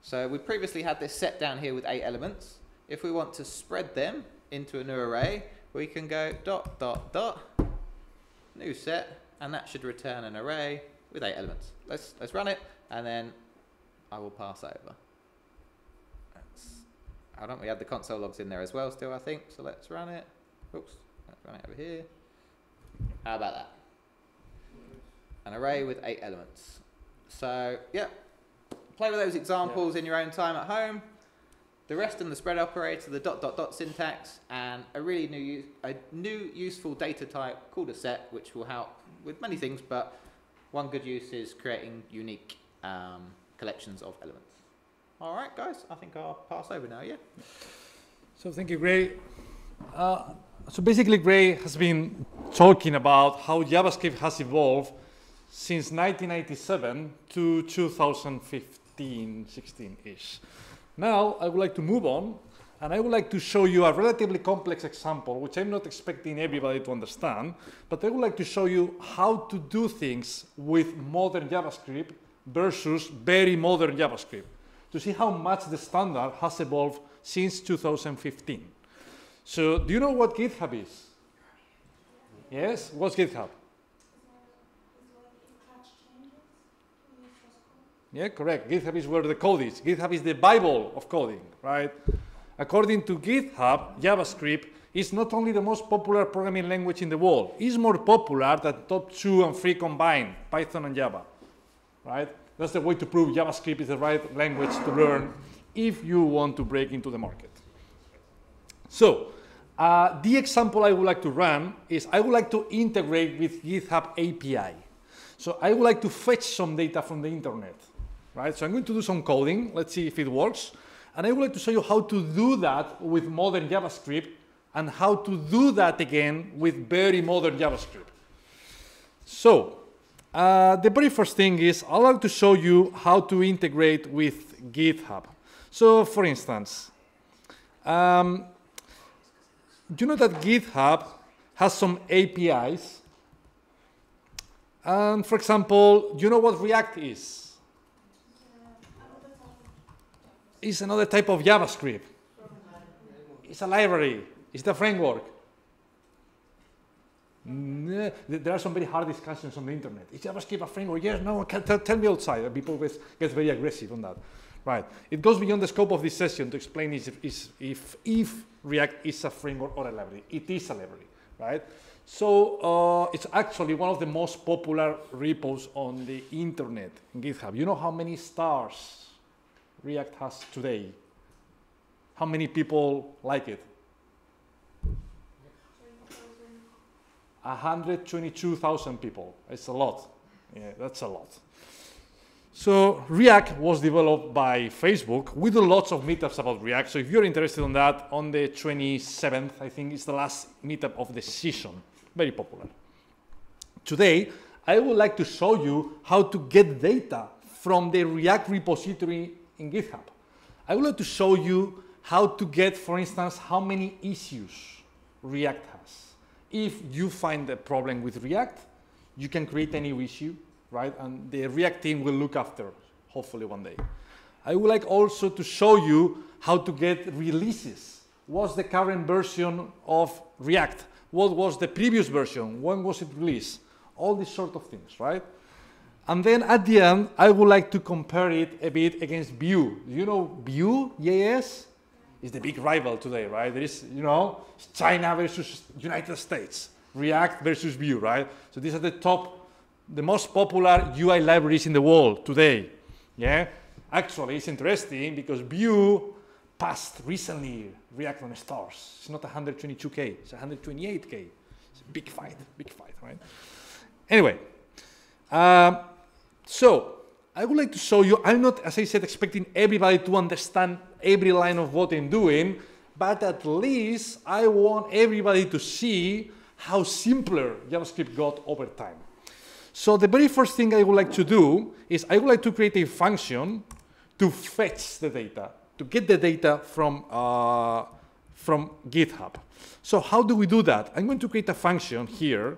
So we previously had this set down here with eight elements. If we want to spread them into a new array, we can go dot dot dot new set, and that should return an array with eight elements. Let's let's run it, and then I will pass over. Let's, hold on, we had the console logs in there as well still, I think. So let's run it. Oops, run it over here. How about that? An array with eight elements. So yeah, play with those examples in your own time at home. The rest in the spread operator, the dot dot dot syntax, and a really new a new useful data type called a set, which will help with many things. But one good use is creating unique um, collections of elements. All right, guys, I think I'll pass over now. Yeah. So thank you, Gray. Uh, so basically, Gray has been talking about how JavaScript has evolved since 1997 to 2015, 16-ish. Now, I would like to move on, and I would like to show you a relatively complex example, which I'm not expecting everybody to understand, but I would like to show you how to do things with modern JavaScript versus very modern JavaScript, to see how much the standard has evolved since 2015. So, do you know what GitHub is? Yes? What's GitHub? Yeah, correct. GitHub is where the code is. GitHub is the Bible of coding, right? According to GitHub, JavaScript is not only the most popular programming language in the world, it's more popular than top two and three combined, Python and Java, right? That's the way to prove JavaScript is the right language to learn if you want to break into the market. So, uh, the example I would like to run is I would like to integrate with GitHub API. So I would like to fetch some data from the internet, right? So I'm going to do some coding. Let's see if it works. And I would like to show you how to do that with modern JavaScript and how to do that again with very modern JavaScript. So uh, the very first thing is I'd like to show you how to integrate with GitHub. So, for instance, um, you know that GitHub has some APIs? And for example, do you know what React is? It's another type of JavaScript. It's a library. It's the framework. There are some very hard discussions on the internet. Is JavaScript a framework? Yes, no, tell, tell me outside. People get very aggressive on that. Right. It goes beyond the scope of this session to explain is, is, if, if React is a framework or a library. It is a library, right? So uh, it's actually one of the most popular repos on the internet in GitHub. You know how many stars React has today? How many people like it? 122,000 people. It's a lot. Yeah, that's a lot. So React was developed by Facebook. We do lots of meetups about React. So if you're interested in that, on the 27th, I think it's the last meetup of the season. Very popular. Today, I would like to show you how to get data from the React repository in GitHub. I would like to show you how to get, for instance, how many issues React has. If you find a problem with React, you can create a new issue, right? And the React team will look after, hopefully one day. I would like also to show you how to get releases. What's the current version of React? What was the previous version? When was it released? All these sort of things, right? And then at the end, I would like to compare it a bit against Vue. You know Vue, JS? Is the big rival today, right? There is, you know, China versus United States, React versus Vue, right? So these are the top, the most popular UI libraries in the world today. Yeah? Actually, it's interesting because Vue passed recently React on stars. It's not 122K, it's 128K. It's a big fight, big fight, right? Anyway, um, so I would like to show you, I'm not, as I said, expecting everybody to understand every line of what I'm doing, but at least I want everybody to see how simpler JavaScript got over time. So the very first thing I would like to do is I would like to create a function to fetch the data, to get the data from, uh, from GitHub. So how do we do that? I'm going to create a function here,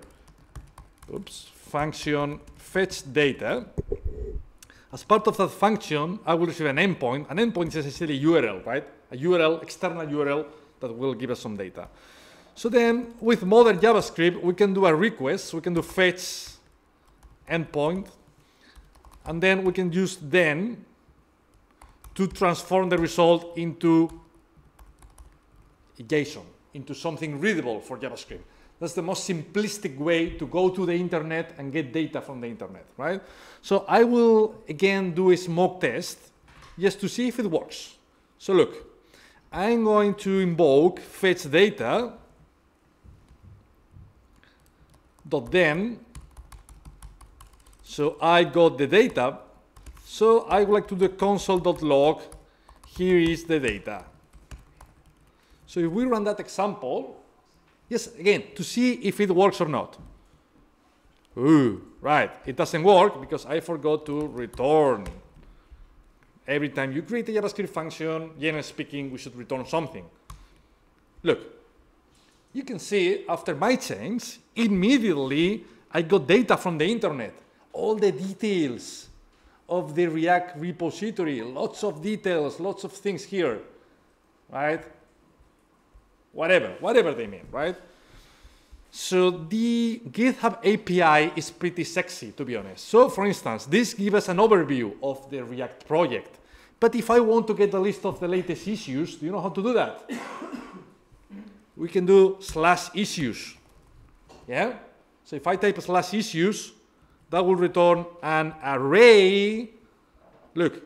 oops, function fetch data. As part of that function, I will receive an endpoint. An endpoint is essentially a URL, right? A URL, external URL that will give us some data. So then, with modern JavaScript, we can do a request. We can do fetch endpoint, and then we can use then to transform the result into JSON, into something readable for JavaScript. That's the most simplistic way to go to the internet and get data from the internet, right? So I will again do a smoke test just to see if it works. So look, I'm going to invoke fetch data dot then. So I got the data. So I would like to do console.log. Here is the data. So if we run that example, Yes, again, to see if it works or not. Ooh, right, it doesn't work because I forgot to return. Every time you create a JavaScript function, generally speaking, we should return something. Look, you can see after my change, immediately I got data from the internet. All the details of the React repository, lots of details, lots of things here, right? whatever, whatever they mean, right? So the GitHub API is pretty sexy, to be honest. So for instance, this gives us an overview of the React project. But if I want to get a list of the latest issues, do you know how to do that? we can do slash issues. Yeah? So if I type slash issues, that will return an array, look,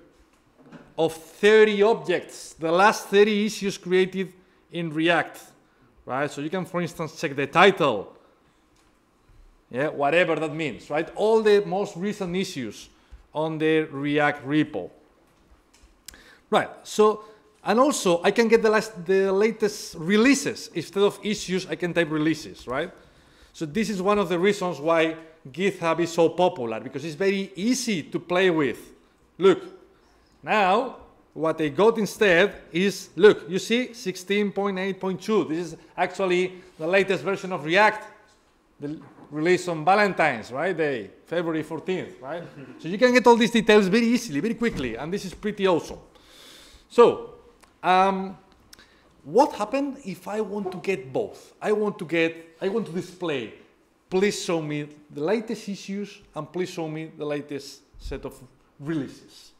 of 30 objects, the last 30 issues created in React, right? So you can, for instance, check the title, yeah, whatever that means, right? All the most recent issues on the React repo. Right, so, and also I can get the, last, the latest releases. Instead of issues, I can type releases, right? So this is one of the reasons why GitHub is so popular because it's very easy to play with. Look, now what I got instead is, look, you see 16.8.2. This is actually the latest version of React, the release on Valentine's, right, day, February 14th, right? <laughs> so you can get all these details very easily, very quickly, and this is pretty awesome. So, um, what happened if I want to get both? I want to get, I want to display, please show me the latest issues and please show me the latest set of releases.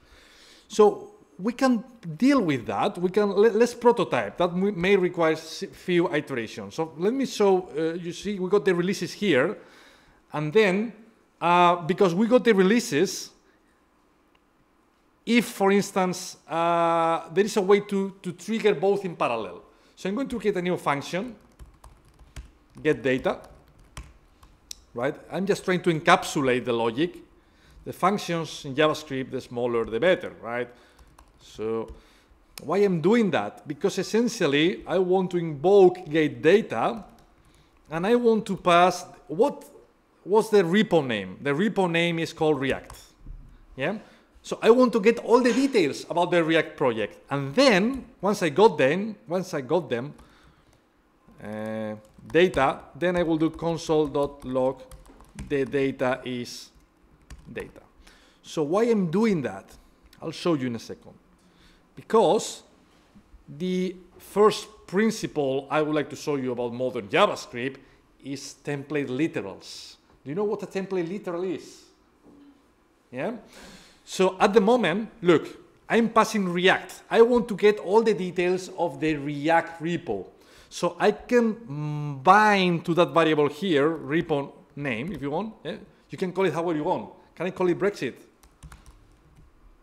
So we can deal with that. We can, let, us prototype. That may require few iterations. So let me show, uh, you see, we got the releases here. And then, uh, because we got the releases, if, for instance, uh, there is a way to, to trigger both in parallel. So I'm going to create a new function, get data, right? I'm just trying to encapsulate the logic. The functions in JavaScript, the smaller the better, right? So why I'm doing that? Because essentially I want to invoke get data and I want to pass, what was the repo name? The repo name is called React. Yeah? So I want to get all the details about the React project. And then, once I got them, once I got them, uh, data, then I will do console.log the data is data. So why I'm doing that? I'll show you in a second. Because the first principle I would like to show you about modern JavaScript is template literals. Do you know what a template literal is? Yeah? So at the moment, look, I'm passing React. I want to get all the details of the React repo. So I can bind to that variable here, repo name, if you want. Yeah? You can call it however you want. Can I call it Brexit?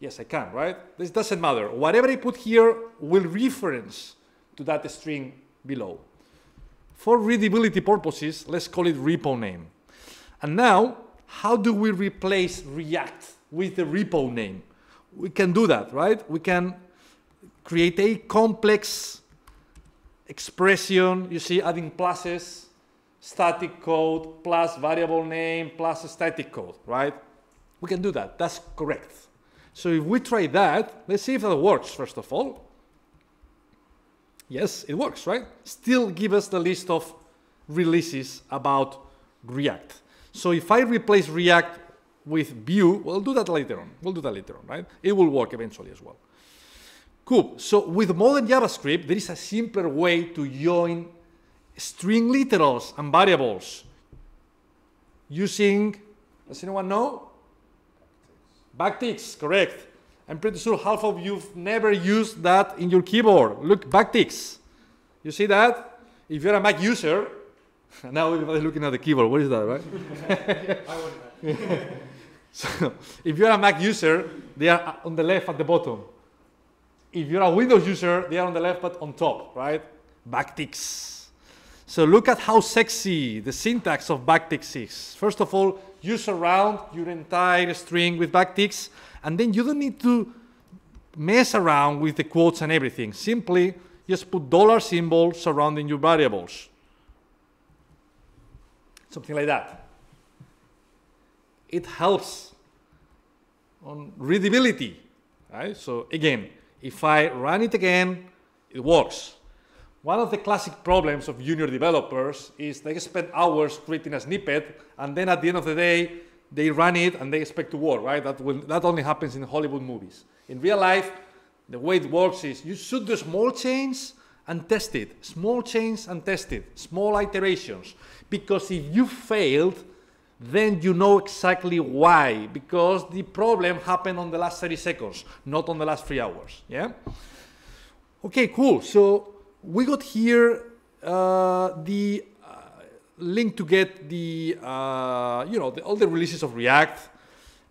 Yes, I can, right? This doesn't matter. Whatever I put here will reference to that string below. For readability purposes, let's call it repo name. And now, how do we replace React with the repo name? We can do that, right? We can create a complex expression, you see, adding pluses, static code, plus variable name, plus static code, right? We can do that. That's correct. So if we try that, let's see if that works, first of all. Yes, it works, right? Still give us the list of releases about React. So if I replace React with Vue, we'll do that later on. We'll do that later on, right? It will work eventually as well. Cool. So with modern JavaScript, there is a simpler way to join string literals and variables using, does anyone know? Backticks, correct. I'm pretty sure half of you've never used that in your keyboard. Look, backticks. You see that? If you're a Mac user, <laughs> now everybody's looking at the keyboard. What is that, right? <laughs> I wouldn't. <laughs> so, if you're a Mac user, they are on the left at the bottom. If you're a Windows user, they are on the left but on top, right? Backticks. So look at how sexy the syntax of backticks is. First of all, you surround your entire string with backticks, and then you don't need to mess around with the quotes and everything. Simply just put dollar symbol surrounding your variables. Something like that. It helps on readability, right? So again, if I run it again, it works. One of the classic problems of junior developers is they spend hours creating a snippet, and then at the end of the day, they run it and they expect to work, right? That, will, that only happens in Hollywood movies. In real life, the way it works is you should do small change and test it, small change and test it, small iterations. Because if you failed, then you know exactly why. Because the problem happened on the last 30 seconds, not on the last three hours. Yeah? Okay, cool. So we got here uh, the uh, link to get the, uh, you know, the, all the releases of React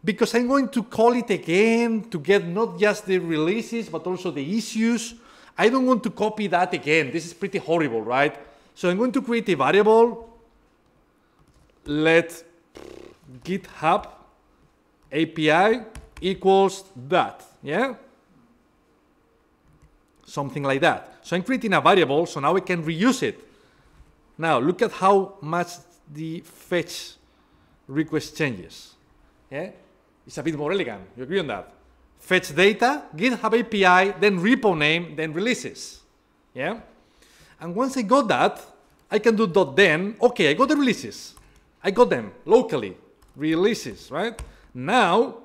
because I'm going to call it again to get not just the releases, but also the issues. I don't want to copy that again. This is pretty horrible, right? So I'm going to create a variable. Let GitHub API equals that, yeah? Something like that. So I'm creating a variable, so now I can reuse it. Now look at how much the fetch request changes. Yeah? It's a bit more elegant. You agree on that? Fetch data, GitHub API, then repo name, then releases. Yeah? And once I got that, I can do dot then. Okay, I got the releases. I got them locally. Releases, right? Now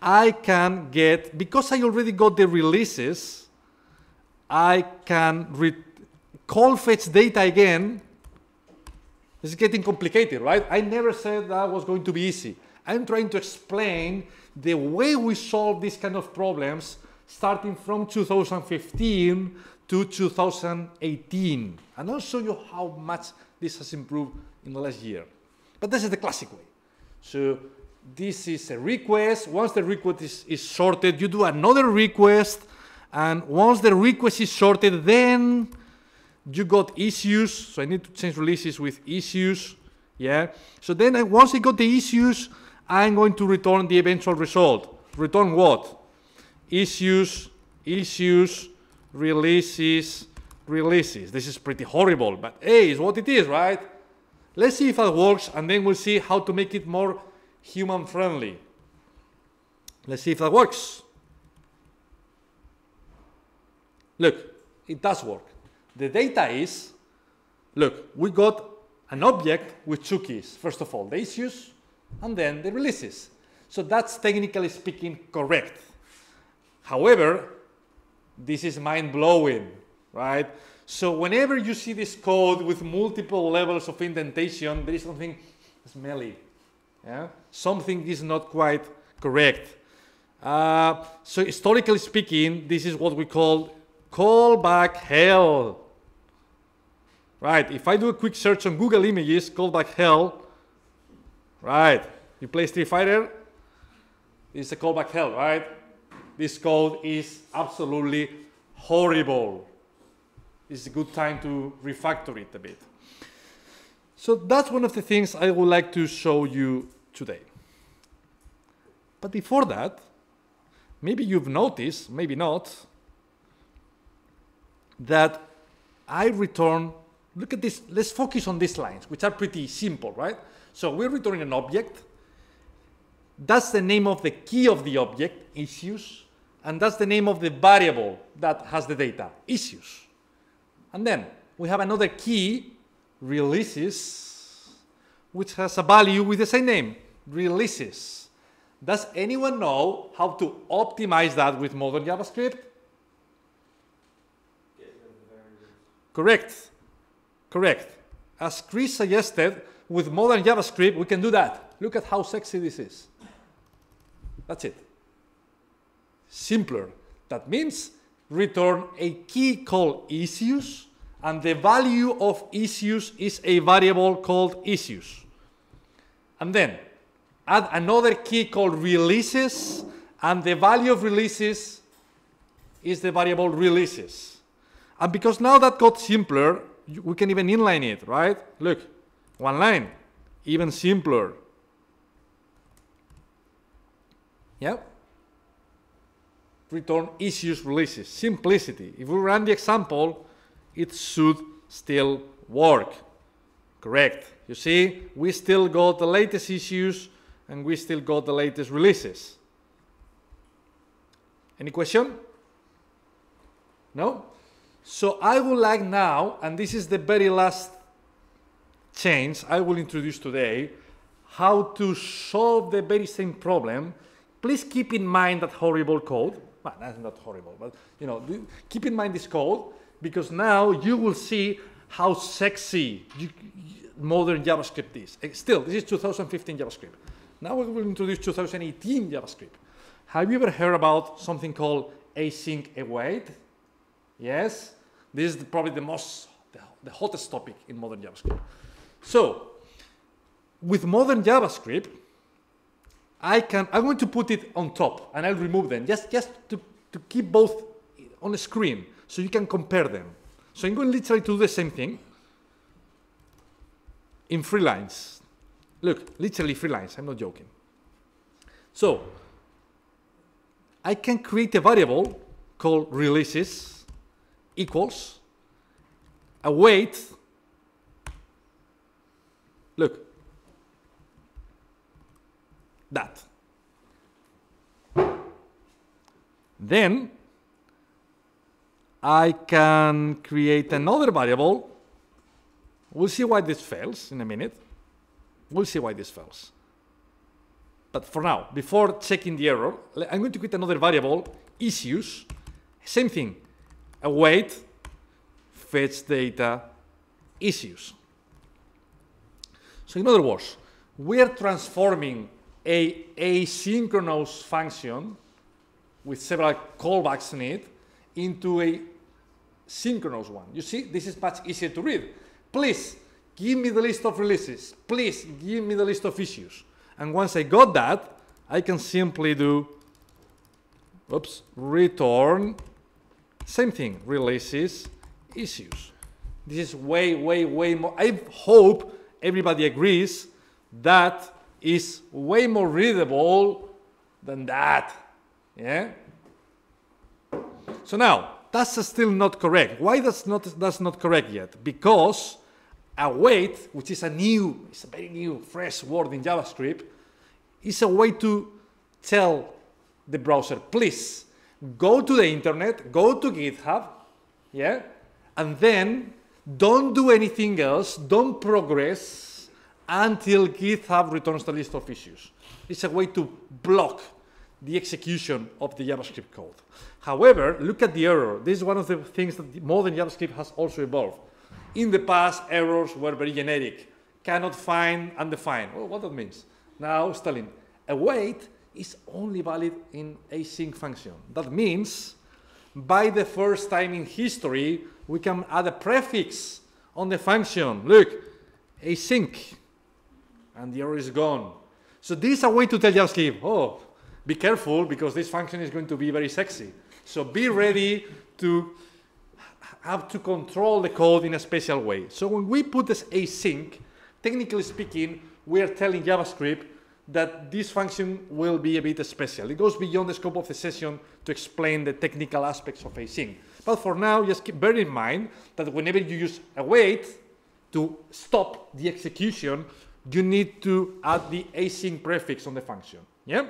I can get, because I already got the releases, I can re- call fetch data again. It's getting complicated, right? I never said that was going to be easy. I'm trying to explain the way we solve these kind of problems starting from 2015 to 2018. And I'll show you how much this has improved in the last year. But this is the classic way. So this is a request. Once the request is, is sorted, you do another request. And once the request is sorted, then you got issues. So I need to change releases with issues. Yeah. So then I, once I got the issues, I'm going to return the eventual result. Return what? Issues, issues, releases, releases. This is pretty horrible, but hey, it's what it is, right? Let's see if that works, and then we'll see how to make it more human friendly. Let's see if that works. Look, it does work. The data is look, we got an object with two keys. First of all, the issues, and then the releases. So that's technically speaking correct. However, this is mind blowing, right? So whenever you see this code with multiple levels of indentation, there is something smelly. Yeah? Something is not quite correct. Uh, so historically speaking, this is what we call callback hell. Right, if I do a quick search on Google Images, callback hell, right, you play Street Fighter, it's a callback hell, right? This code is absolutely horrible. It's a good time to refactor it a bit. So that's one of the things I would like to show you today. But before that, maybe you've noticed, maybe not, that I return, look at this, let's focus on these lines, which are pretty simple, right? So we're returning an object. That's the name of the key of the object, issues, and that's the name of the variable that has the data, issues. And then we have another key, releases, which has a value with the same name, releases. Does anyone know how to optimize that with modern JavaScript? Correct. Correct. As Chris suggested, with modern JavaScript, we can do that. Look at how sexy this is. That's it. Simpler. That means return a key called issues, and the value of issues is a variable called issues. And then add another key called releases, and the value of releases is the variable releases. And because now that got simpler, we can even inline it, right? Look, one line, even simpler. Yep. Return issues releases. Simplicity. If we run the example, it should still work. Correct. You see, we still got the latest issues and we still got the latest releases. Any question? No? So I would like now, and this is the very last change I will introduce today, how to solve the very same problem. Please keep in mind that horrible code. Well, that's not horrible, but you know, keep in mind this code because now you will see how sexy you, modern JavaScript is. Eh, Still, this is 2015 JavaScript. Now we will introduce 2018 JavaScript. Have you ever heard about something called async await? Yes, this is probably the most, the hottest topic in modern JavaScript. So, with modern JavaScript, I can, I'm going to put it on top and I'll remove them just, just to, to keep both on the screen so you can compare them. So I'm going literally to do the same thing in three lines. Look, literally three lines, I'm not joking. So, I can create a variable called releases equals await. Look, that. Then I can create another variable. We'll see why this fails in a minute. We'll see why this fails. But for now, before checking the error, I'm going to create another variable, issues. Same thing, await, fetch data, issues. So in other words, we are transforming a asynchronous function with several callbacks in it into a synchronous one. You see, this is much easier to read. Please give me the list of releases. Please give me the list of issues. And once I got that, I can simply do, oops, return, same thing, releases, issues. This is way, way, way more. I hope everybody agrees that is way more readable than that. Yeah? So now, that's still not correct. Why that's not, that's not correct yet? Because await, which is a new, it's a very new, fresh word in JavaScript, is a way to tell the browser, please go to the internet, go to GitHub, yeah, and then don't do anything else, don't progress until GitHub returns the list of issues. It's a way to block the execution of the JavaScript code. However, look at the error. This is one of the things that modern JavaScript has also evolved. In the past, errors were very generic, cannot find, undefined. Well, what that means? Now, Stalin, await is only valid in async function. That means by the first time in history, we can add a prefix on the function. Look, async, and the error is gone. So this is a way to tell JavaScript, oh, be careful because this function is going to be very sexy. So be ready to have to control the code in a special way. So when we put this async, technically speaking, we are telling JavaScript that this function will be a bit special. It goes beyond the scope of the session to explain the technical aspects of async. But for now, just keep bear in mind that whenever you use await to stop the execution, you need to add the async prefix on the function. Yeah?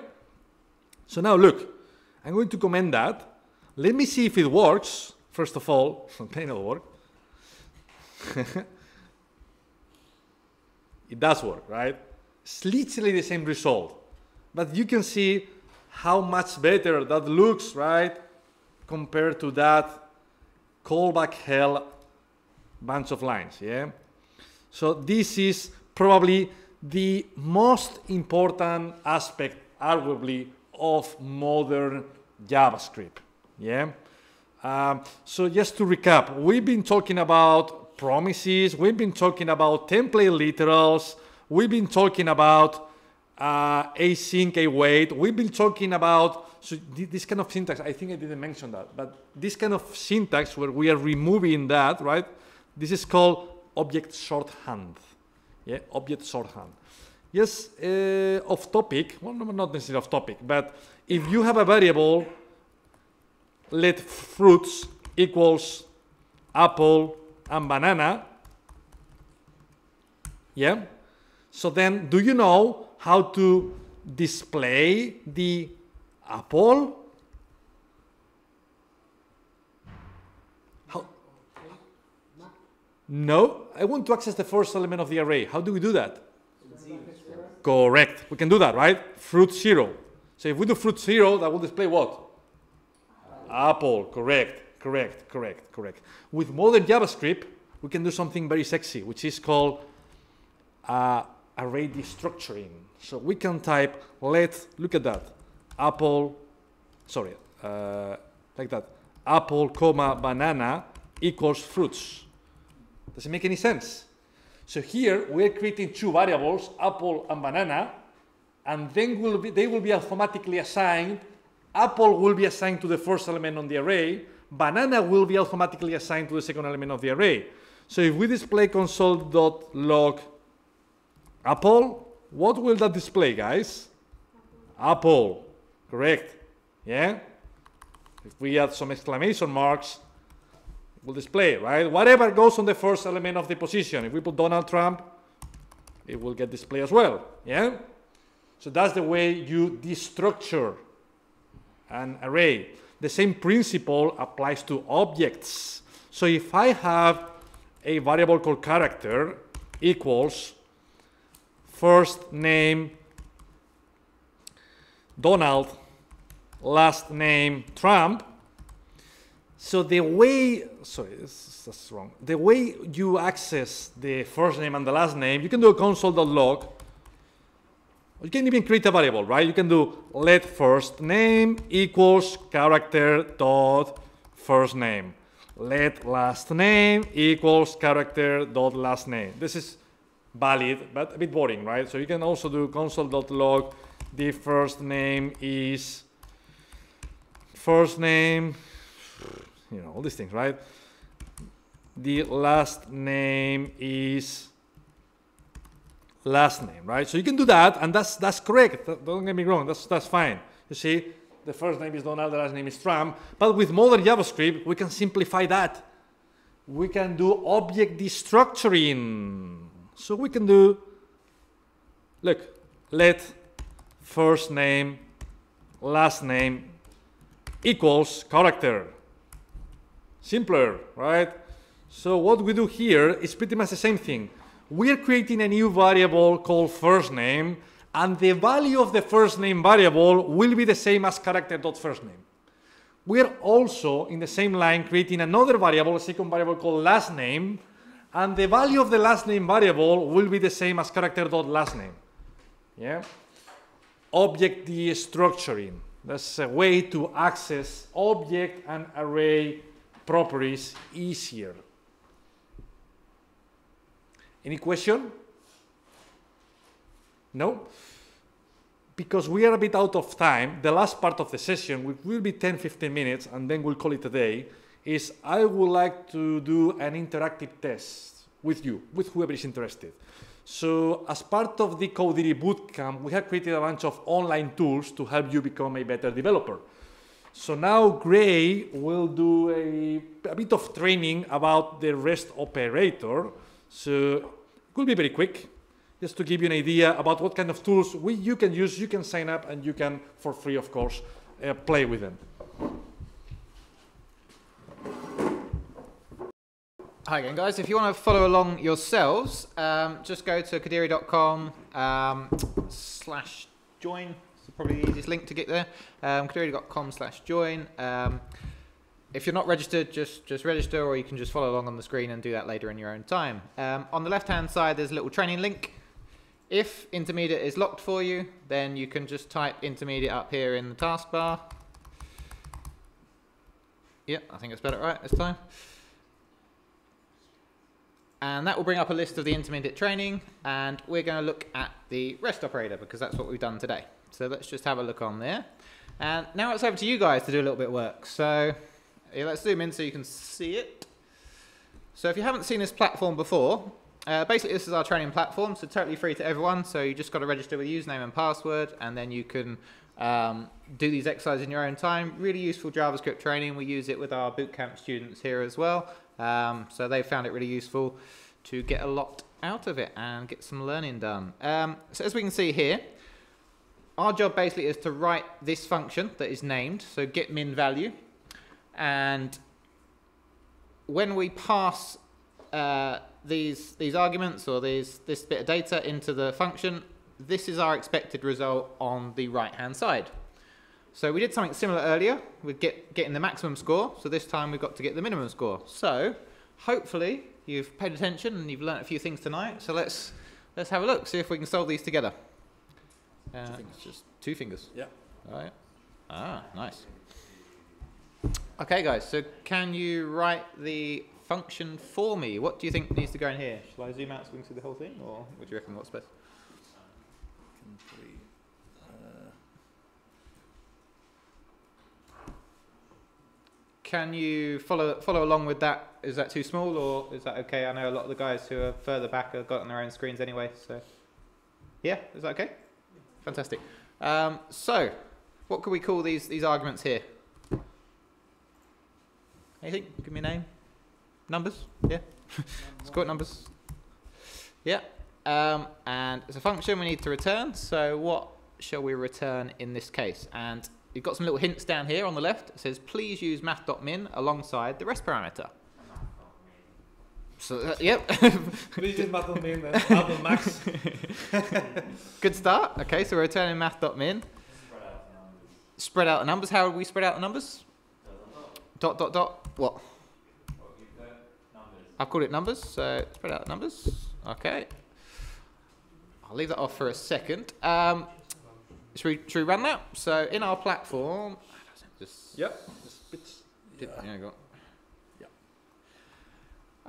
So now look, I'm going to comment that. Let me see if it works. First of all, it may not work. <laughs> it does work, right? It's literally the same result. But you can see how much better that looks, right? Compared to that callback hell bunch of lines, yeah? So this is probably the most important aspect, arguably, of modern JavaScript. Yeah. Um, so just to recap, we've been talking about promises. We've been talking about template literals. We've been talking about uh, async await. We've been talking about so th- this kind of syntax. I think I didn't mention that, but this kind of syntax where we are removing that, right? This is called object shorthand. Yeah, object shorthand. Yes, uh, off topic, well, not necessarily off topic, but if you have a variable, let fruits equals apple and banana, yeah? So then, do you know how to display the apple? No, I want to access the first element of the array. How do we do that? Correct. We can do that, right? Fruit zero. So if we do fruit zero, that will display what? Apple. Correct. Correct. Correct. Correct. With modern JavaScript, we can do something very sexy, which is called uh, array destructuring. So we can type let look at that apple, sorry, uh, like that apple comma banana equals fruits. Does it make any sense? So here we're creating two variables, apple and banana, and then will be, they will be automatically assigned. Apple will be assigned to the first element on the array. Banana will be automatically assigned to the second element of the array. So if we display console.log apple, what will that display, guys? Apple, correct? Yeah? If we add some exclamation marks, will display, right? Whatever goes on the first element of the position. If we put Donald Trump, it will get displayed as well. Yeah? So that's the way you destructure an array. The same principle applies to objects. So if I have a variable called character equals first name Donald, last name Trump. So the way, sorry, this, that's wrong. The way you access the first name and the last name, you can do a console.log. You can even create a variable, right? You can do let first name equals character dot first name. Let last name equals character dot last name. This is valid, but a bit boring, right? So you can also do console.log the first name is first name, you know, all these things, right? The last name is last name, right? So you can do that, and that's that's correct. Don't get me wrong, that's that's fine. You see, the first name is Donald, the last name is Trump. But with modern JavaScript, we can simplify that. We can do object destructuring. So we can do, look, let first name, last name equals character. Simpler, right? So what we do here is pretty much the same thing. We're creating a new variable called first name, and the value of the first name variable will be the same as character.first name. We're also in the same line creating another variable, a second variable called last name, and the value of the last name variable will be the same as character.last name. Yeah? object destructuring. That's a way to access object and array properties easier. Any question? No? Because we are a bit out of time, the last part of the session, which will be 10 15 minutes, and then we'll call it a day, is I would like to do an interactive test with you, with whoever is interested. So as part of the Kodiri Bootcamp, we have created a bunch of online tools to help you become a better developer. So now Gray will do a, a bit of training about the REST operator. So it will be very quick, just to give you an idea about what kind of tools we, you can use. You can sign up and you can, for free of course, uh, play with them. Hi again, guys. If you want to follow along yourselves, um, just go to kodiri.com um, slash join. Probably the easiest link to get there. Um, kodiri.com slash join. Um, if you're not registered, just just register, or you can just follow along on the screen and do that later in your own time. Um, on the left-hand side, there's a little training link. If intermediate is locked for you, then you can just type intermediate up here in the taskbar. Yeah, I think it's better right this time. And that will bring up a list of the intermediate training, and we're going to look at the REST operator because that's what we've done today. So let's just have a look on there. And now it's over to you guys to do a little bit of work. So yeah, let's zoom in so you can see it. So if you haven't seen this platform before, uh, basically this is our training platform, so totally free to everyone. So you just got to register with username and password, and then you can um, do these exercises in your own time. Really useful JavaScript training. We use it with our bootcamp students here as well. Um, so they found it really useful to get a lot out of it and get some learning done. Um, so as we can see here, our job basically is to write this function that is named, so get min value. And when we pass uh, these, these arguments or these, this bit of data into the function, this is our expected result on the right-hand side. So we did something similar earlier with get, getting the maximum score. So this time we've got to get the minimum score. So hopefully you've paid attention and you've learnt a few things tonight. So let's let's have a look, see if we can solve these together. Uh, Two fingers. Just two fingers. Yeah. All right. Ah, nice. Okay, guys. So can you write the function for me? What do you think needs to go in here? Shall I zoom out so we can see the whole thing, or what do you reckon? What's best? Can you follow follow along with that? Is that too small, or is that okay? I know a lot of the guys who are further back have got on their own screens anyway. So, yeah, is that okay? Fantastic. Um, so, what could we call these these arguments here? Anything? Give me a name. Numbers? Yeah. <laughs> It numbers. Yeah. Um, and it's a function we need to return. So what shall we return in this case? And you've got some little hints down here on the left. It says, please use math.min alongside the rest parameter. So, uh, yep. <laughs> Use math min add on max. <laughs> Good start. Okay, so we're returning math.min. Spread out the numbers. How would we spread out the numbers? Dot, dot, dot. What? I've called it numbers, so spread out the numbers. Okay. I'll leave that off for a second. Um, should, we, should we run that? So in our platform, just Yep. Just bits. Yeah. on. Yeah.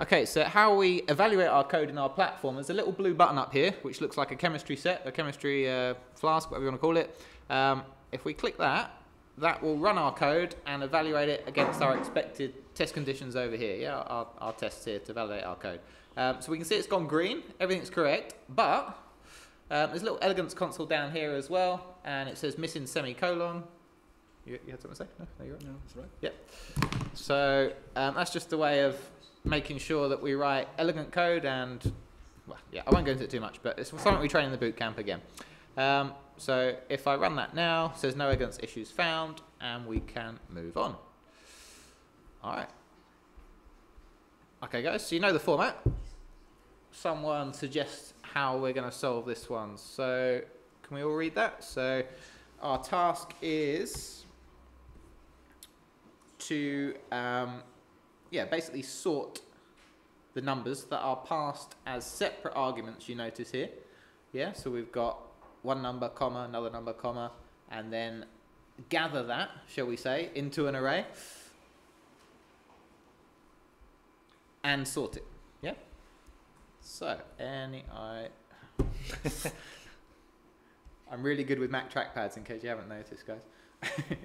Okay, so how we evaluate our code in our platform, there's a little blue button up here, which looks like a chemistry set, a chemistry uh, flask, whatever you want to call it. Um, if we click that, that will run our code and evaluate it against our expected test conditions over here. Yeah, our, our tests here to validate our code. Um, so we can see it's gone green, everything's correct, but um, there's a little elegance console down here as well, and it says missing semicolon. You, you had something to say? No, no, you're right. No, that's right. Yep. So um, that's just a way of making sure that we write elegant code and, well, yeah, I won't go into it too much, but it's something we train in the boot camp again. Um, so if I run that now, says no elegance issues found, and we can move on. All right. Okay, guys, so you know the format. Someone suggests how we're going to solve this one. So can we all read that? So our task is to um, yeah basically sort the numbers that are passed as separate arguments you notice here. Yeah so we've got one number comma another number comma and then gather that shall we say into an array and sort it. Yeah? So any i <laughs> i'm really good with mac trackpads in case you haven't noticed guys. <laughs>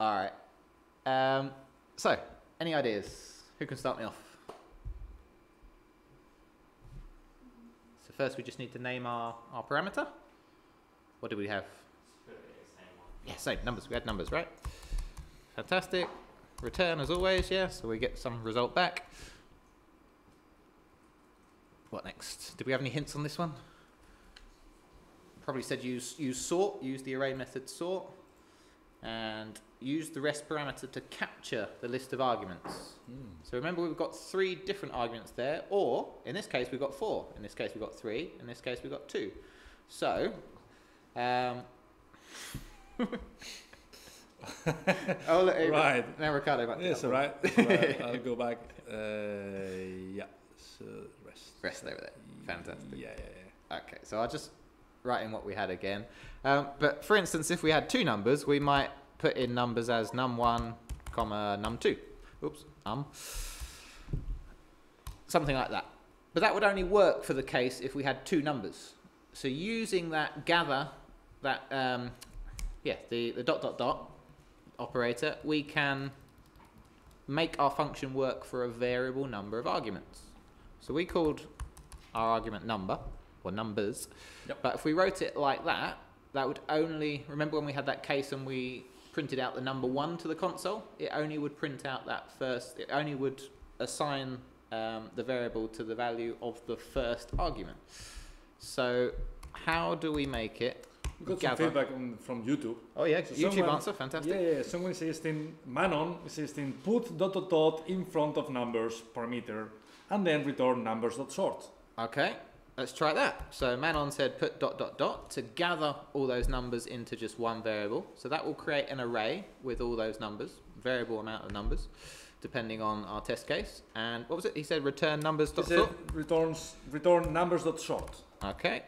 All right. Um, so, any ideas? Who can start me off? So first, we just need to name our, our parameter. What do we have? Yeah, same numbers. We had numbers, right? Fantastic. Return as always, yeah. So we get some result back. What next? Did we have any hints on this one? Probably said use use sort. Use the array method sort and use the rest parameter to capture the list of arguments. So remember we've got three different arguments there, or in this case we've got four. In this case we've got three. In this case we've got two. So, um, <laughs> oh, look, Right. now Ricardo back Yes, that right. All right. I'll go back. Uh, yeah. So rest. Rest over there. Fantastic. Yeah, yeah, yeah. Okay, so I'll just write in what we had again. Um, but for instance, if we had two numbers, we might put in numbers as num1, comma num2. Oops, um. Something like that. But that would only work for the case if we had two numbers. So using that gather, that, um, yeah, the, the dot dot dot operator, we can make our function work for a variable number of arguments. So we called our argument number, or numbers. Yep. But if we wrote it like that, that would only, remember when we had that case and we printed out the number one to the console? It only would print out that first, it only would assign um, the variable to the value of the first argument. So how do we make it? We got Gather. some feedback on, from YouTube. Oh yeah, So YouTube someone- answer, fantastic. Yeah, yeah. Someone says in Manon says in put dot dot dot in front of numbers parameter and then return numbers dot sort. Okay, let's try that. So Manon said put dot dot dot to gather all those numbers into just one variable. So that will create an array with all those numbers, variable amount of numbers, depending on our test case. And what was it? He said return numbers dot sort. returns return numbers dot sort. Okay,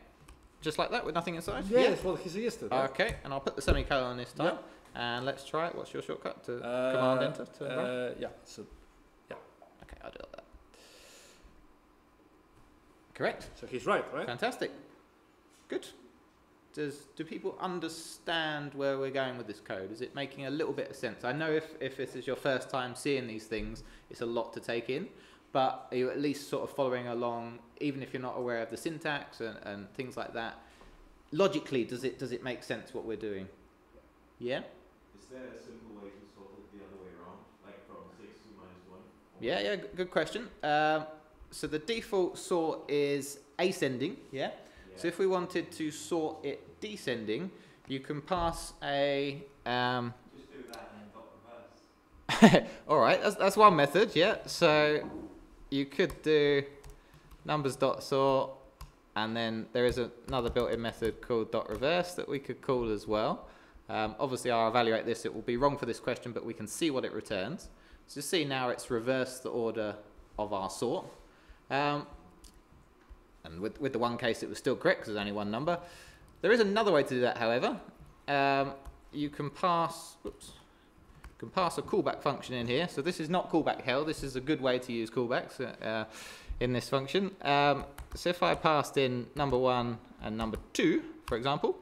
just like that with nothing inside. Yeah, that's what he suggested. yeah. Okay, and I'll put the semicolon this time. Yeah. And let's try it. What's your shortcut to Uh, command enter to uh, yeah. So Okay, I'll do it like that. Correct. so he's right, right? Fantastic. Good. Does do people understand where we're going with this code? Is it making a little bit of sense? I know if, if this is your first time seeing these things, it's a lot to take in, but you're you at least sort of following along, even if you're not aware of the syntax and, and things like that? Logically, does it does it make sense what we're doing? Yeah? Is there a simple way to sort it the other way around, like from six to minus one? Yeah, yeah, good question. Um, so the default sort is ascending, yeah? So if we wanted to sort it descending, you can pass a. Um, Just do that and then dot reverse. <laughs> all right, that's, that's one method, yeah. So you could do numbers dot sort, and then there is another built-in method called dot reverse that we could call as well. Um, obviously, I'll evaluate this. It will be wrong for this question, but we can see what it returns. So you see now it's reversed the order of our sort. Um, and with, with the one case, it was still correct because there's only one number. There is another way to do that, however. Um, you can pass, whoops, can pass a callback function in here. So this is not callback hell. This is a good way to use callbacks uh, in this function. Um, so if I passed in number one and number two, for example,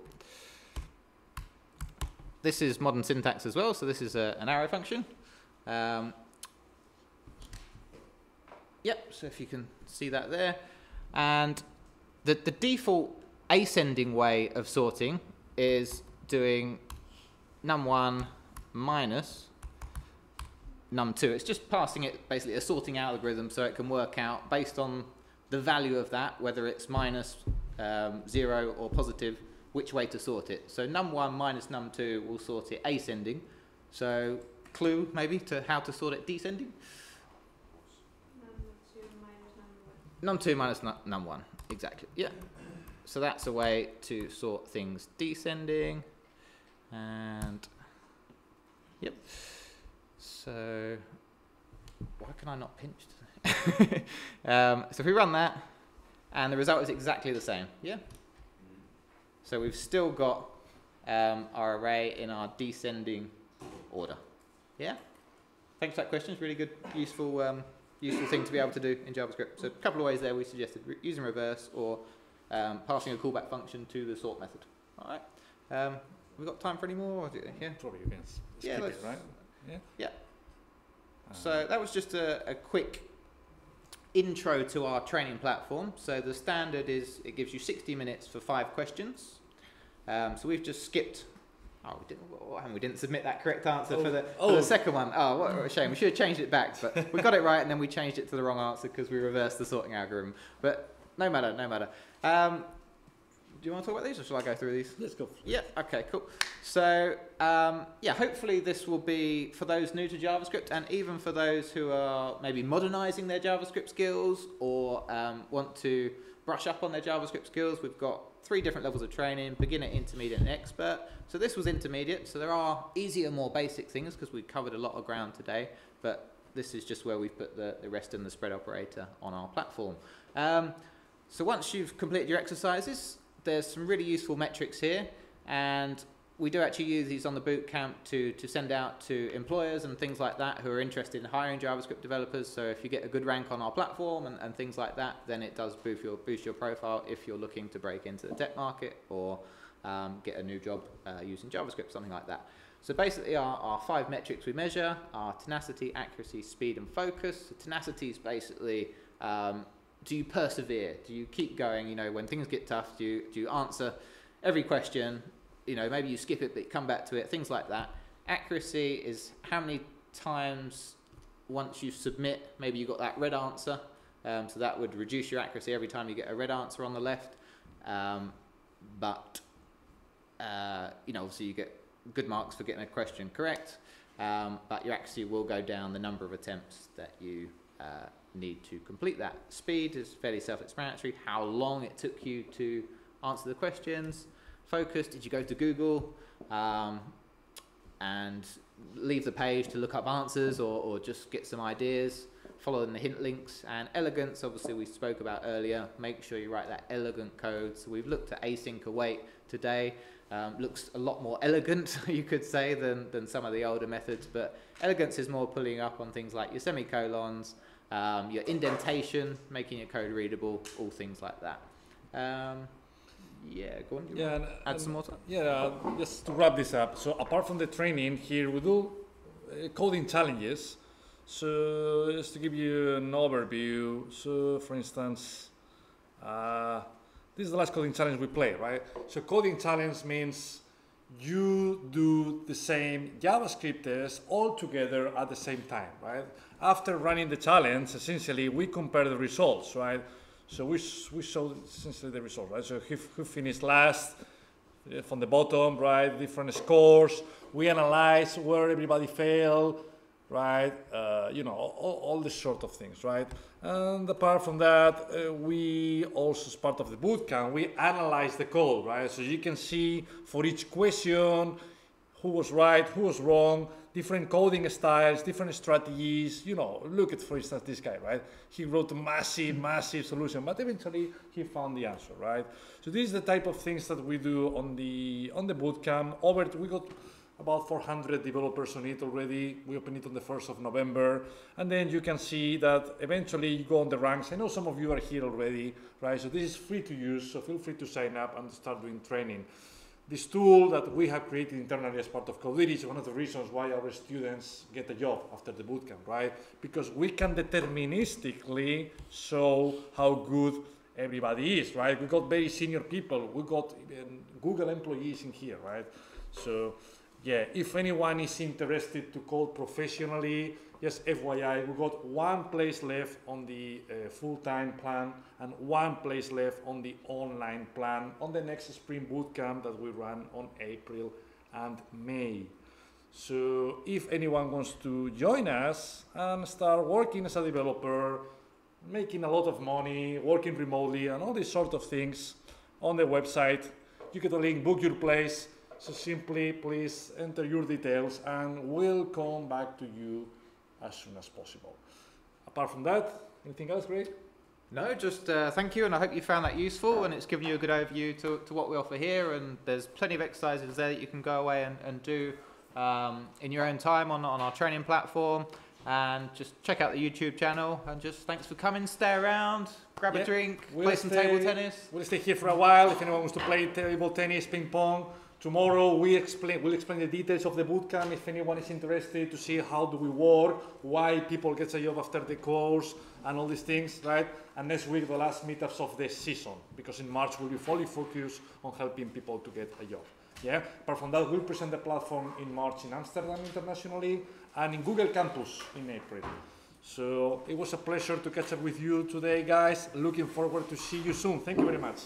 this is modern syntax as well. So this is a, an arrow function. Um, yep. So if you can see that there, and the the default ascending way of sorting is doing num1 minus num2. It's just passing it basically a sorting algorithm so it can work out based on the value of that, whether it's minus um, 0 or positive, which way to sort it. So num1 minus num2 will sort it ascending. So clue maybe to how to sort it descending? Number two minus number one. Num2 minus nu- num1, exactly. Yeah. So that's a way to sort things descending. And yep. So why can I not pinch? <laughs> um, so if we run that, and the result is exactly the same. Yeah. So we've still got um, our array in our descending order. Yeah. Thanks for that question. It's really good, useful, um, useful thing to be able to do in JavaScript. So a couple of ways there we suggested using reverse or um, passing a callback function to the sort method. All right. Um, we got time for any more? Yeah. Probably you can s- Yeah, it, right? Yeah. Yeah. Uh, So that was just a, a quick intro to our training platform. So the standard is it gives you 60 minutes for five questions. Um, so we've just skipped. Oh, we didn't. oh, and we didn't submit that correct answer for the for Oh. the second one. Oh, what a shame. We should have changed it back, but we got it right, and then we changed it to the wrong answer because we reversed the sorting algorithm. But no matter, no matter. Um, do you want to talk about these, or shall I go through these? Let's go. Yeah. Okay. Cool. So um, yeah, hopefully this will be for those new to JavaScript, and even for those who are maybe modernizing their JavaScript skills or um, want to brush up on their JavaScript skills. We've got three different levels of training: beginner, intermediate, and expert. So this was intermediate. So there are easier, more basic things because we covered a lot of ground today, but this is just where we've put the, the rest and the spread operator on our platform. Um, so once you've completed your exercises, there's some really useful metrics here, and we do actually use these on the boot camp to, to send out to employers and things like that who are interested in hiring JavaScript developers. So if you get a good rank on our platform and, and things like that, then it does boost your boost your profile if you're looking to break into the tech market or um, get a new job uh, using JavaScript, something like that. So basically, our, our five metrics we measure are tenacity, accuracy, speed, and focus. So tenacity is basically um, do you persevere? Do you keep going? You know, when things get tough, do you, do you answer every question? You know, maybe you skip it, but come back to it, things like that. Accuracy is how many times once you submit, maybe you got that red answer. Um, so that would reduce your accuracy every time you get a red answer on the left. Um, but, uh, you know, obviously you get good marks for getting a question correct. Um, but your accuracy will go down the number of attempts that you uh, need to complete that. Speed is fairly self-explanatory. How long it took you to answer the questions. Focus, did you go to Google um, and leave the page to look up answers or, or just get some ideas? Following the hint links and elegance, obviously we spoke about earlier. Make sure you write that elegant code. So we've looked at async await today. Um, looks a lot more elegant, <laughs> you could say, than, than some of the older methods. But elegance is more pulling up on things like your semicolons, um, your indentation, making your code readable, all things like that. Um, yeah, go on. Yeah, and, add some more time? Yeah, uh, just to wrap this up. So apart from the training, here we do uh, coding challenges. So just to give you an overview. So for instance, uh, this is the last coding challenge we play, right? So coding challenge means you do the same JavaScript test all together at the same time, right? After running the challenge, essentially we compare the results, right? So we, we showed essentially the result, right? So who, who finished last uh, from the bottom, right? Different scores. We analyze where everybody failed, right? Uh, you know, all, all the sort of things, right? And apart from that, uh, we also, as part of the bootcamp, we analyze the code, right? So you can see for each question who was right, who was wrong, different coding styles, different strategies. You know, look at, for instance, this guy, right? He wrote a massive, massive solution, but eventually he found the answer, right? So this is the type of things that we do on the on the bootcamp. Over, we got about 400 developers on it already. We opened it on the 1st of November. And then you can see that eventually you go on the ranks. I know some of you are here already, right? So this is free to use, so feel free to sign up and start doing training. This tool that we have created internally as part of Codit is one of the reasons why our students get a job after the bootcamp, right? Because we can deterministically show how good everybody is, right? We got very senior people. We got even Google employees in here, right? So yeah, if anyone is interested to code professionally, just FYI, we got one place left on the uh, full-time plan and one place left on the online plan on the next spring bootcamp that we run on April and May. So if anyone wants to join us and start working as a developer, making a lot of money, working remotely, and all these sort of things on the website, you get a link, book your place. So simply, please enter your details, and we'll come back to you as soon as possible. Apart from that, anything else, Greg? No, just uh, thank you, and I hope you found that useful, and it's given you a good overview to, to what we offer here. And there's plenty of exercises there that you can go away and, and do um, in your own time on, on our training platform. And just check out the YouTube channel. And just thanks for coming. Stay around, grab Yeah, a drink, we'll play some table tennis. We'll stay here for a while. If anyone wants to play table tennis, ping pong, tomorrow we explain. We'll explain the details of the bootcamp. If anyone is interested to see how do we work, why people get a job after the course, and all these things, right? And next week the last meetups of the season, because in March we'll be fully focused on helping people to get a job. Yeah. Apart from that, we'll present the platform in March in Amsterdam internationally and in Google Campus in April. So it was a pleasure to catch up with you today, guys. Looking forward to see you soon. Thank you very much.